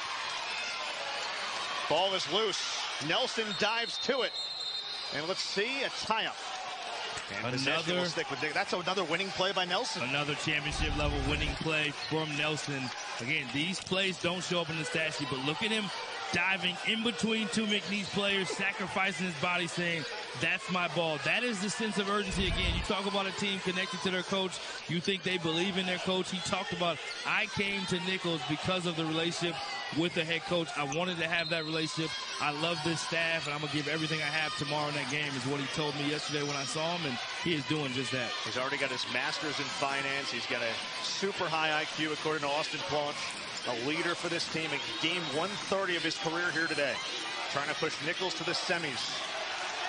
Ball is loose. Nelson dives to it. And let's see a tie-up. And another, will stick with Dick. That's another winning play by Nelson. Another championship level winning play from Nelson. Again, these plays don't show up in the stat sheet, but look at him diving in between two McNeese players, sacrificing his body, saying, that's my ball. That is the sense of urgency again. You talk about a team connected to their coach. You think they believe in their coach. He talked about, I came to Nicholls because of the relationship with the head coach. I wanted to have that relationship. I love this staff, and I'm going to give everything I have tomorrow in that game, is what he told me yesterday when I saw him, and he is doing just that. He's already got his master's in finance. He's got a super high IQ, according to Austin Claunch a leader for this team. In game 130 of his career here today. Trying to push Nicholls to the semis.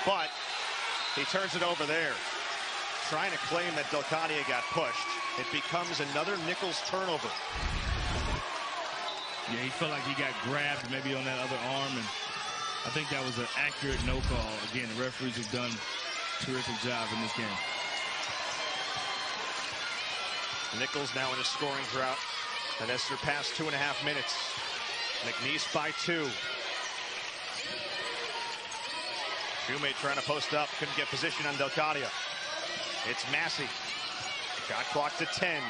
But he turns it over there. trying to claim that Delcadia got pushed. It becomes another Nicholls turnover. Yeah, he felt like he got grabbed maybe on that other arm, and I think that was an accurate no call. Again, the referees have done a terrific job in this game. Nicholls now in a scoring drought that has surpassed two and a half minutes. McNeese by two. Shumate trying to post up, couldn't get position on Delcadia. It's Massey. Shot clock to 10.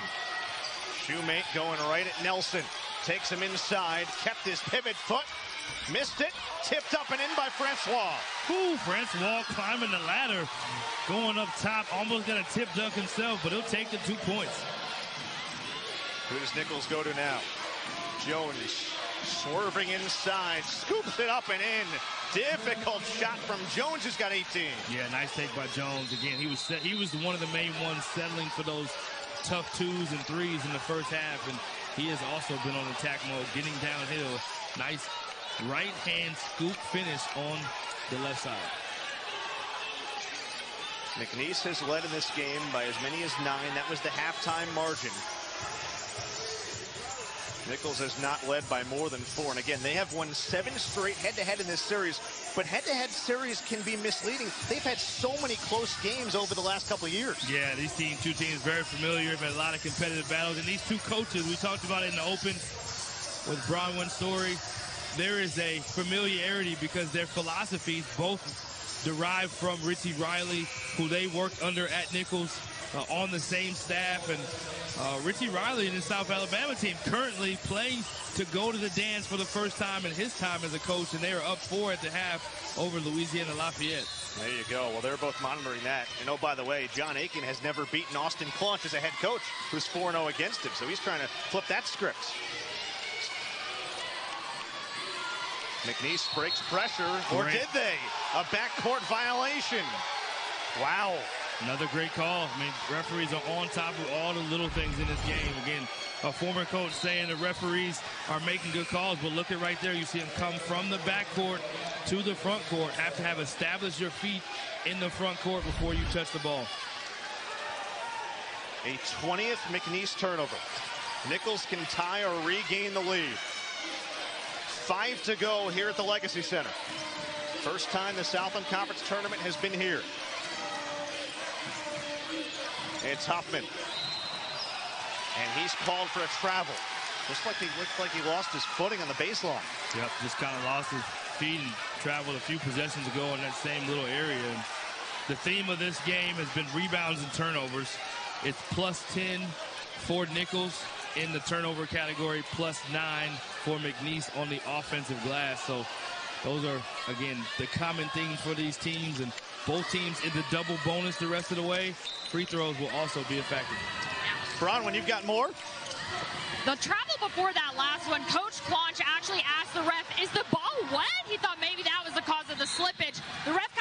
Shumate going right at Nelson. Takes him inside, kept his pivot foot, missed it, tipped up and in by Francois. Ooh, Francois climbing the ladder, going up top, almost got a tip dunk himself, but he'll take the two points. Who does Nicholls go to now? Jones swerving inside, scoops it up and in. Difficult shot from Jones, who's got 18. Yeah, nice take by Jones. Again, he was set, he was one of the main ones settling for those tough twos and threes in the first half, and he has also been on attack mode, getting downhill. Nice right hand scoop finish on the left side. McNeese has led in this game by as many as nine. That was the halftime margin. Nicholls has not led by more than four. And again, they have won seven straight head-to-head -head in this series. But head-to-head -head series can be misleading. They've had so many close games over the last couple of years. Yeah, these team, two teams very familiar. Have had a lot of competitive battles. And these two coaches, we talked about it in the open with Bronwyn Story. There is a familiarity because their philosophies both derived from Richie Riley, who they worked under at Nicholls uh, on the same staff. And uh, Richie Riley and the South Alabama team currently playing to go to the dance for the first time in his time as a coach, and they are up four at the half over Louisiana Lafayette. There you go. Well, they're both monitoring that. And oh, by the way, John Aiken has never beaten Austin Claunch as a head coach, who's 4-0 against him. So he's trying to flip that script. McNeese breaks pressure, or Great. did they? A backcourt violation. Wow. Another great call. I mean, referees are on top of all the little things in this game. Again, a former coach saying the referees are making good calls, but look at right there. You see them come from the backcourt to the front court. Have to have established your feet in the front court before you touch the ball. A 20th McNeese turnover. Nicholls can tie or regain the lead. Five to go here at the Legacy Center. First time the Southland Conference Tournament has been here. It's Huffman. And he's called for a travel. Just like he looked like he lost his footing on the baseline. Yep, just kind of lost his feet and traveled a few possessions ago in that same little area. And the theme of this game has been rebounds and turnovers. It's plus 10 for Nicholls in the turnover category, plus 9 for McNeese on the offensive glass. So those are, again, the common things for these teams. And both teams in the double bonus the rest of the way. Free throws will also be a factor. Bron, when you've got more? The travel before that last one, Coach Claunch actually asked the ref, is the ball wet? He thought maybe that was the cause of the slippage. The ref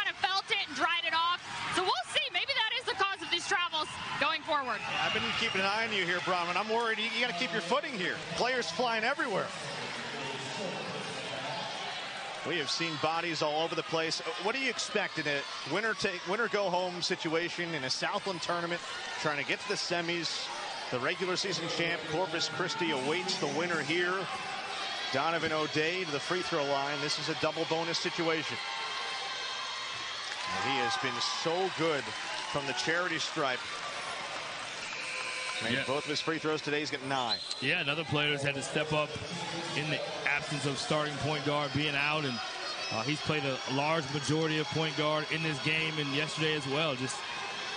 going forward. I've been keeping an eye on you here, Bronwyn. I'm worried you, you got to keep your footing here. Players flying everywhere. We have seen bodies all over the place. What do you expect in a winner take winner go home situation in a Southland tournament, trying to get to the semis? The regular season champ Corpus Christi awaits the winner here. Donovan O'Day to the free throw line. This is a double bonus situation. And he has been so good from the charity stripe. Made yeah. both of his free throws today. He's getting nine. Yeah, another player has had to step up in the absence of starting point guard being out, and uh, he's played a large majority of point guard in this game and yesterday as well. Just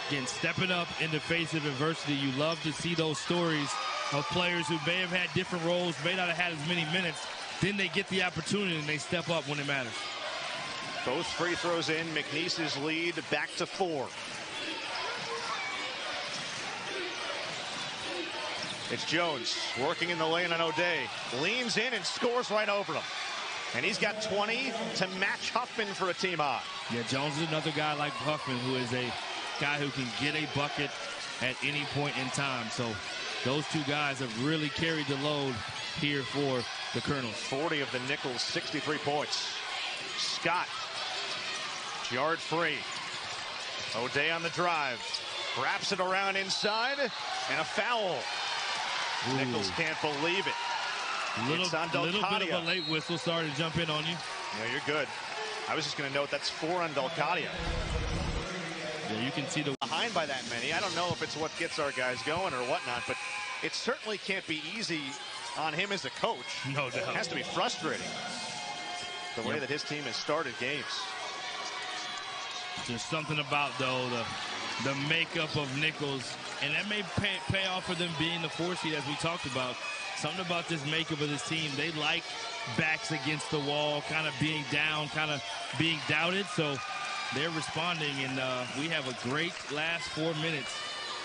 again stepping up in the face of adversity. You love to see those stories of players who may have had different roles, may not have had as many minutes. Then they get the opportunity and they step up when it matters. Both free throws in. McNeese's lead back to four. It's Jones working in the lane on O'Day. Leans in and scores right over him. And he's got 20 to match Huffman for a team high. Yeah, Jones is another guy like Huffman who is a guy who can get a bucket at any point in time. So those two guys have really carried the load here for the Colonels. 40 of the Nicholls, 63 points. Scott, yard free. O'Day on the drive. Wraps it around inside, and a foul. Ooh. Nicholls can't believe it. Little, little bit of a late whistle. Sorry to jump in on you. Yeah, you're good. I was just going to note that's four on Delcadia. Yeah, you can see the behind by that many. I don't know if it's what gets our guys going or whatnot, but it certainly can't be easy on him as a coach. No doubt. It has to be frustrating the way yep. that his team has started games. There's something about though the the makeup of Nicholls, and that may pay, pay off for them being the four seed as we talked about. Something about this makeup of this team. They like backs against the wall, kind of being down, kind of being doubted. So they're responding, and uh, we have a great last four minutes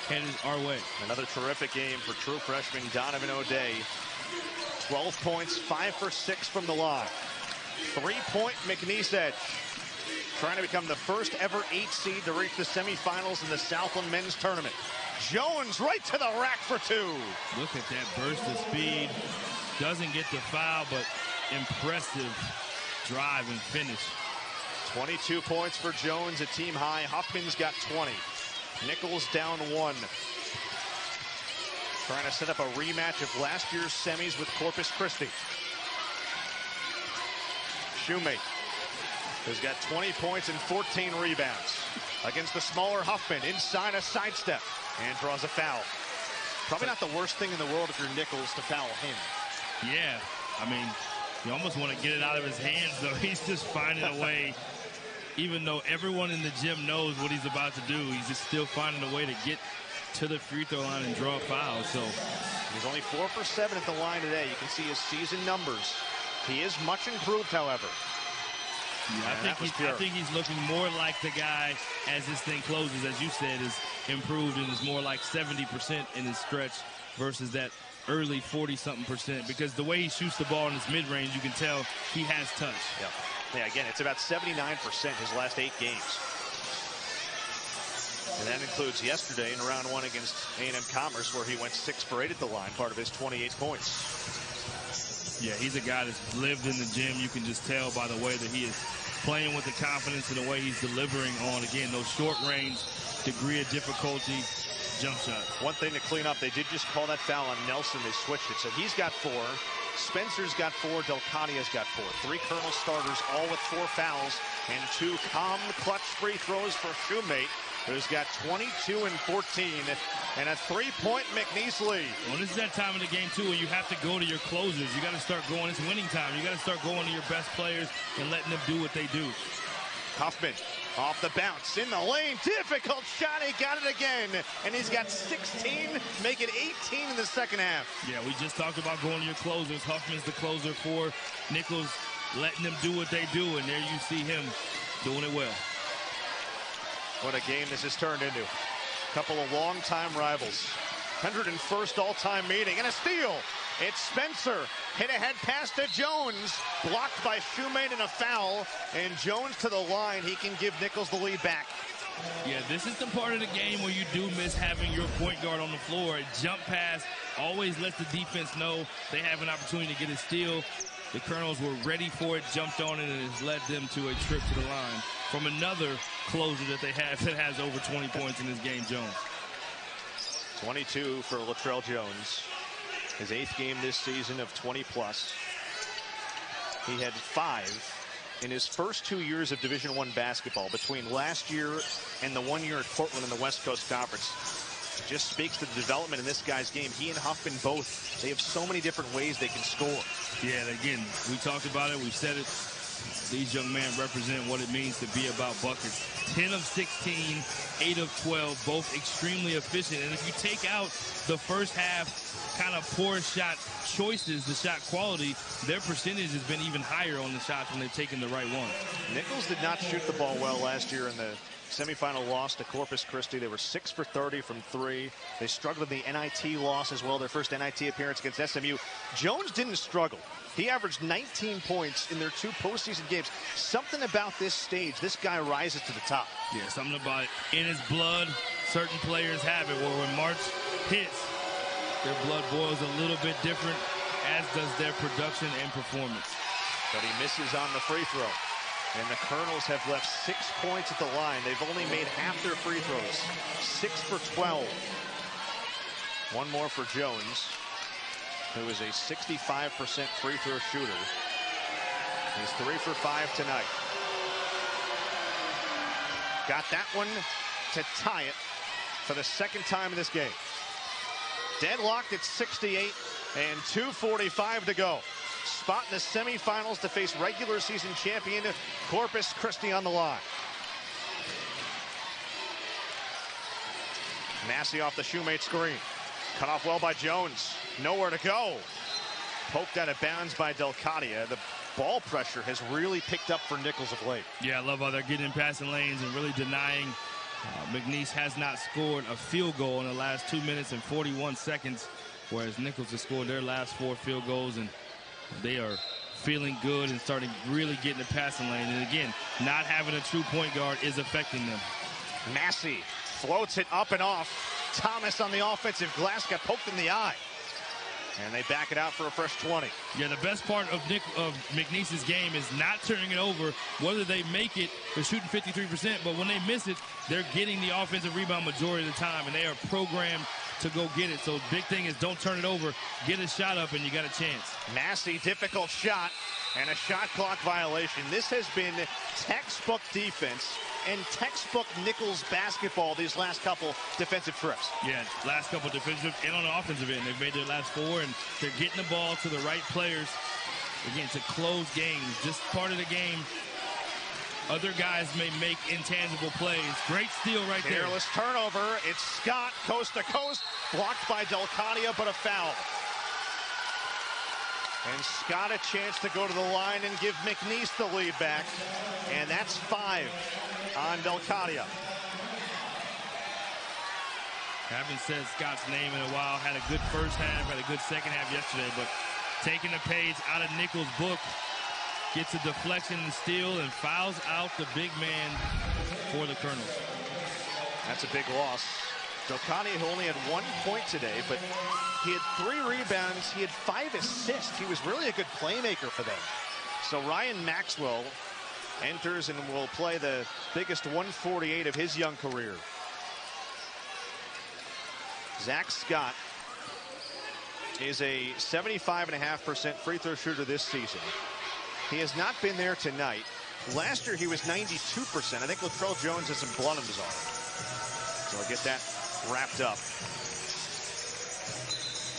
headed our way. Another terrific game for true freshman Donovan O'Day. 12 points, 5 for 6 from the line. Three-point McNeese Edge. Trying to become the first ever eight seed to reach the semifinals in the Southland men's tournament. Jones right to the rack for two. Look at that burst of speed. Doesn't get the foul, but impressive drive and finish. 22 points for Jones, a team high. Huffman's got 20. Nicholls down one. Trying to set up a rematch of last year's semis with Corpus Christi. Shumate has got 20 points and 14 rebounds against the smaller Huffman inside a sidestep and draws a foul. Probably not the worst thing in the world if you're Nicholls to foul him. Yeah, I mean, you almost want to get it out of his hands, though. He's just finding a way, even though everyone in the gym knows what he's about to do, he's just still finding a way to get to the free throw line and draw a foul. So he's only four for seven at the line today. You can see his season numbers. He is much improved, however. Yeah, I think he's, I think he's looking more like the guy as this thing closes, as you said, is improved and is more like 70% in his stretch versus that early 40-something percent. Because the way he shoots the ball in his mid-range, you can tell he has touch. Yeah. Yeah, again, it's about 79% his last eight games. And that includes yesterday in round one against A&M Commerce, where he went six for eight at the line, part of his 28 points. Yeah, he's a guy that's lived in the gym. You can just tell by the way that he is playing with the confidence and the way he's delivering on, again, those short range, degree of difficulty, jump shot. One thing to clean up, they did just call that foul on Nelson. They switched it. So he's got four. Spencer's got four. Delcadia's got four. Three Colonel starters, all with four fouls, and two calm clutch free throws for Shumate who's got 22 and 14 and a three-point McNeese lead. Well, this is that time of the game, too, where you have to go to your closers. You got to start going. It's winning time. You got to start going to your best players and letting them do what they do. Huffman off the bounce in the lane. Difficult shot. He got it again. And he's got 16, make it 18 in the second half. Yeah, we just talked about going to your closers. Huffman's the closer for Nicholls, letting them do what they do. And there you see him doing it well. What a game this has turned into. Couple of longtime rivals. 101st all-time meeting and a steal. It's Spencer. Hit ahead pass to Jones. Blocked by Shumate and a foul. And Jones to the line. He can give Nicholls the lead back. Yeah, this is the part of the game where you do miss having your point guard on the floor. Jump pass always lets the defense know they have an opportunity to get a steal. The Colonels were ready for it, jumped on it, and it has led them to a trip to the line from another closer that they have that has over 20 points in this game, Jones. 22 for Latrell Jones. His eighth game this season of 20 plus. He had five in his first two years of Division One basketball between last year and the one year at Portland in the West Coast Conference just speaks to the development in this guy's game. He and Huffman both, they have so many different ways they can score. Yeah, again, we talked about it. We've said it. These young men represent what it means to be about buckets. 10 of 16, 8 of 12, both extremely efficient. And if you take out the first half kind of poor shot choices, the shot quality, their percentage has been even higher on the shots when they've taken the right one. Nicholls did not shoot the ball well last year in the Semifinal loss to Corpus Christi. They were 6 for 30 from three. They struggled in the NIT loss as well, their first NIT appearance against SMU. Jones didn't struggle. He averaged 19 points in their two postseason games. Something about this stage, this guy rises to the top. Yeah, something about it. In his blood, certain players have it where when March hits, their blood boils a little bit different, as does their production and performance. But he misses on the free throw. And the Colonels have left six points at the line. They've only made half their free throws. Six for 12. One more for Jones, who is a 65% free throw shooter. He's three for five tonight. Got that one to tie it for the second time in this game. Deadlocked at 68 and 2.45 to go. Spot in the semifinals to face regular season champion Corpus Christi on the line. Massey off the Shumate screen. Cut off well by Jones. Nowhere to go. Poked out of bounds by Delcadia. The ball pressure has really picked up for Nicholls of late. Yeah, I love how they're getting in passing lanes and really denying. Uh, McNeese has not scored a field goal in the last two minutes and 41 seconds, whereas Nicholls has scored their last four field goals, and they are feeling good and starting really getting the passing lane. And again, not having a true point guard is affecting them. Massey floats it up and off. Thomas on the offensive glass got poked in the eye. And they back it out for a fresh 20. Yeah, the best part of Nick of McNeese's game is not turning it over. Whether they make it, they're shooting 53%, but when they miss it, they're getting the offensive rebound majority of the time, and they are programmed to go get it. So big thing is don't turn it over. Get a shot up, and you got a chance. Massey, difficult shot, and a shot clock violation. This has been textbook defense and textbook Nicholls basketball these last couple defensive trips. Yeah, last couple defensive and on the offensive end. They've made their last four, and they're getting the ball to the right players. Again, to close games. Just part of the game. Other guys may make intangible plays. Great steal right there. Careless turnover. It's Scott coast to coast. Blocked by Delcadia, but a foul. And Scott a chance to go to the line and give McNeese the lead back. And that's five on Delcadia. Haven't said Scott's name in a while. Had a good first half, had a good second half yesterday, but taking the page out of Nicholls' book, gets a deflection and steal and fouls out the big man for the Colonels. That's a big loss. Delcadia, who only had one point today, but he had three rebounds. He had five assists. He was really a good playmaker for them. So Ryan Maxwell enters and will play the biggest 148 of his young career. Zach Scott is a 75.5% free throw shooter this season. He has not been there tonight. Last year he was 92%. I think Latrell Jones has some blood in his arm. So I'll get that wrapped up.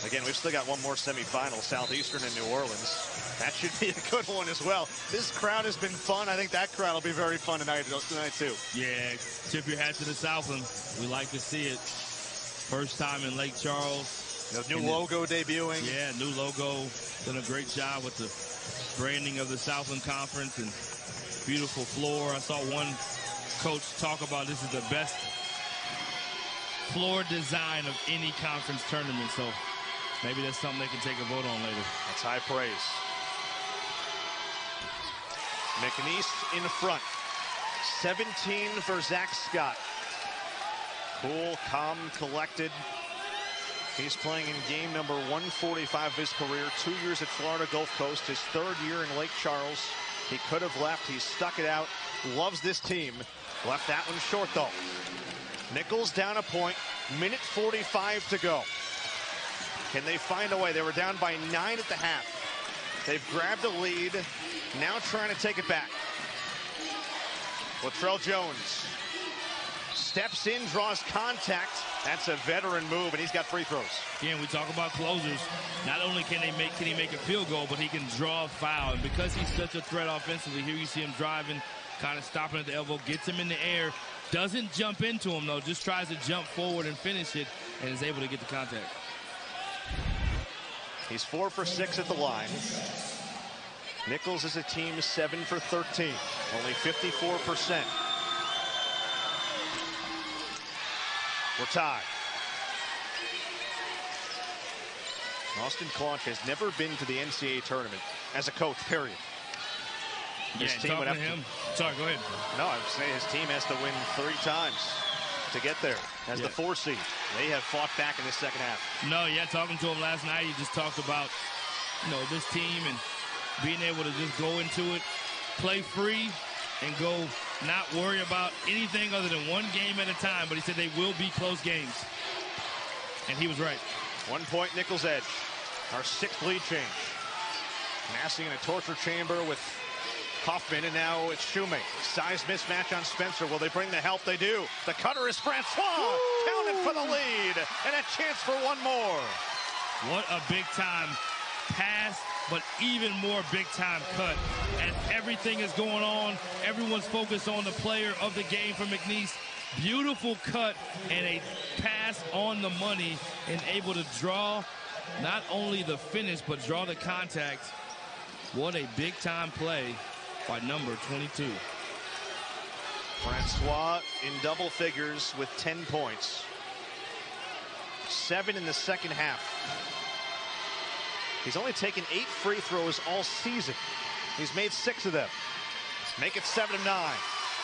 Again, we've still got one more semifinal, Southeastern and New Orleans. That should be a good one as well. This crowd has been fun. I think that crowd will be very fun tonight, tonight too. Yeah, tip your hat to the Southland. We like to see it. First time in Lake Charles. The new and logo then, debuting. Yeah, new logo. Done a great job with the branding of the Southland Conference and beautiful floor. I saw one coach talk about this is the best floor design of any conference tournament. So maybe that's something they can take a vote on later. That's high praise. McNeese in front. 17 for Zach Scott. Cool, calm, collected. He's playing in game number 145 of his career. Two years at Florida Gulf Coast. His third year in Lake Charles. He could have left. He stuck it out. Loves this team. Left that one short, though. Nicholls down a point. Minute 45 to go. Can they find a way? They were down by nine at the half. They've grabbed a lead. Now trying to take it back. Latrell Jones steps in, draws contact. That's a veteran move, and he's got free throws. Again, we talk about closers. Not only can they make can he make a field goal, but he can draw a foul. And because he's such a threat offensively, here you see him driving, kind of stopping at the elbow, gets him in the air, doesn't jump into him though, just tries to jump forward and finish it, and is able to get the contact. He's four for six at the line. Nicholls is a team seven for 13, only 54%. We're tied. Austin Claunch has never been to the NCAA tournament as a coach, period. His yeah, team would have to him. Sorry, go ahead. No, I'm saying his team has to win three times to get there as yeah. the four seed. They have fought back in the second half. No, yeah, talking to him last night, he just talked about, you know, this team and being able to just go into it, play free, and go not worry about anything other than one game at a time. But he said they will be close games. And he was right. One point Nicholls edge. Our sixth lead change. Massey in a torture chamber with Huffman, and now it's Shumate. Size mismatch on Spencer. Will they bring the help? They do. The cutter is Francois. Woo! Counted for the lead, and a chance for one more. What a big time pass, but even more big time cut. And everything is going on. Everyone's focused on the player of the game for McNeese. Beautiful cut and a pass on the money and able to draw not only the finish, but draw the contact. What a big time play by number 22. Francois in double figures with 10 points. Seven in the second half. He's only taken eight free throws all season. He's made six of them. Let's make it seven to nine.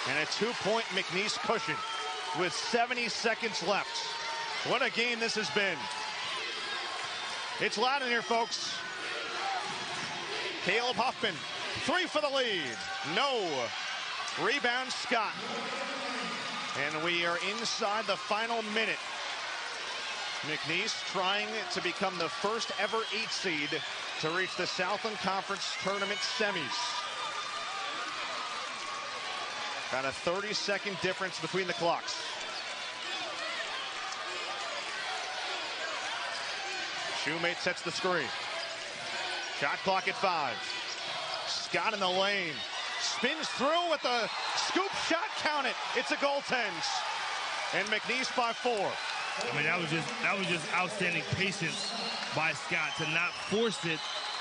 And a two-point McNeese cushion with 70 seconds left. What a game this has been. It's loud in here, folks. Caleb Huffman Three for the lead. No. Rebound Scott. And we are inside the final minute. McNeese trying to become the first ever eight seed to reach the Southland Conference Tournament semis. Got a 30 second difference between the clocks. Shumate sets the screen. Shot clock at five. Scott in the lane. Spins through with a scoop shot. Count it. It's a goaltend. And McNeese by four. I mean, that was just that was just outstanding patience by Scott to not force it,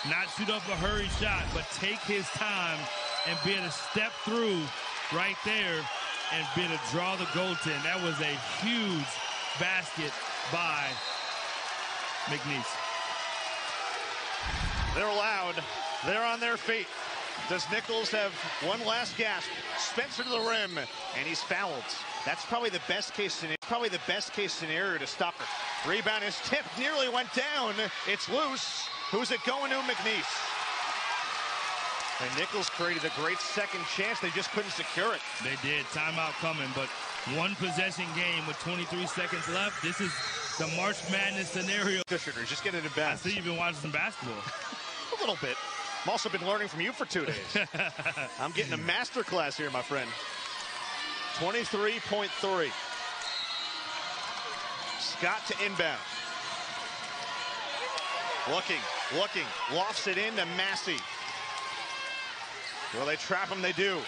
not shoot up a hurry shot, but take his time and be able to step through right there and be able to draw the goaltend. That was a huge basket by McNeese. They're loud. They're on their feet. Does Nicholls have one last gasp? Spencer to the rim, and he's fouled. That's probably the best case scenario. Probably the best case scenario to stop it. Rebound is tipped, nearly went down. It's loose. Who's it going to McNeese? And Nicholls created a great second chance. They just couldn't secure it. They did. Timeout coming, but one possession game with 23 seconds left. This is the March Madness scenario. Just get it in back. I see you've been watching some basketball. a little bit. I've also been learning from you for two days. I'm getting a master class here, my friend. 23.3. Scott to inbound. Looking, looking, lofts it in to Massey. Will they trap him? They do.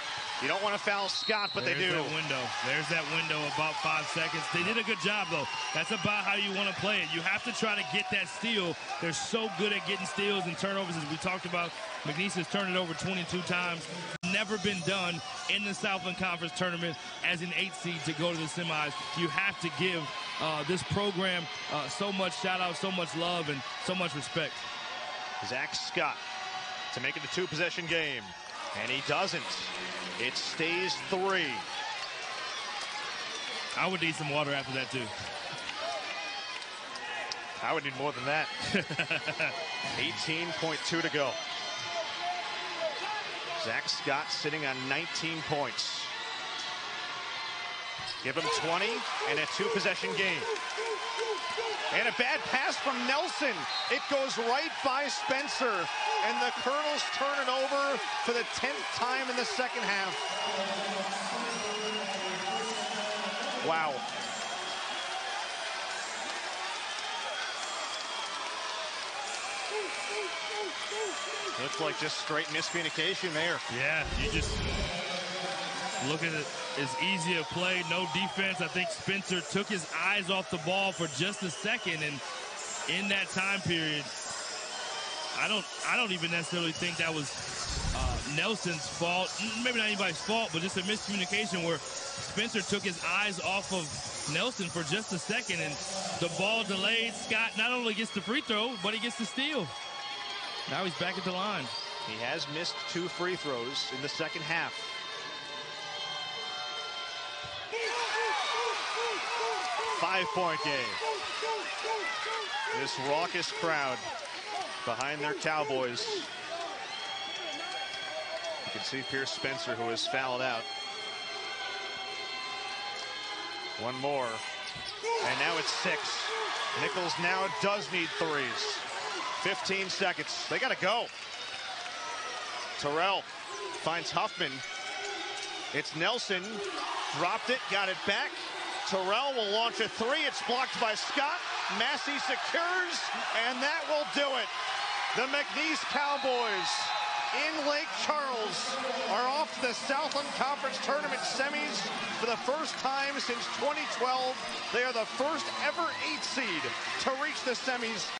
You don't want to foul Scott, but There's they do. That window. There's that window about five seconds. They did a good job, though. That's about how you want to play it. You have to try to get that steal. They're so good at getting steals and turnovers, as we talked about. McNeese has turned it over 22 times. Never been done in the Southland Conference tournament as an eight seed to go to the semis. You have to give uh, this program uh, so much shout out, so much love, and so much respect. Zach Scott to make it a two possession game. And he doesn't. It stays three. I would need some water after that, too. I would need more than that. 18.2 to go. Zach Scott sitting on 19 points. Give him 20 and a two possession game. And a bad pass from Nelson. It goes right by Spencer. And the Colonels turn it over for the 10th time in the second half. Wow. Looks like just straight miscommunication there. Yeah, you just look at it It's easy to play, no defense. I think Spencer took his eyes off the ball for just a second, and in that time period, I don't, I don't even necessarily think that was uh, Nelson's fault. Maybe not anybody's fault, but just a miscommunication where Spencer took his eyes off of Nelson for just a second, and the ball delayed. Scott not only gets the free throw, but he gets the steal. Now he's back at the line. He has missed two free throws in the second half. Five-point game. This raucous crowd behind their Cowboys. You can see Pierce Spencer, who has fouled out. One more. And now it's six. Nicholls now does need threes. 15 seconds. They got to go. Terrell finds Huffman. It's Nelson. Dropped it, got it back. Terrell will launch a three. It's blocked by Scott. Massey secures, and that will do it. The McNeese Cowboys in Lake Charles are off the Southland Conference Tournament semis for the first time since 2012. They are the first ever eight seed to reach the semis.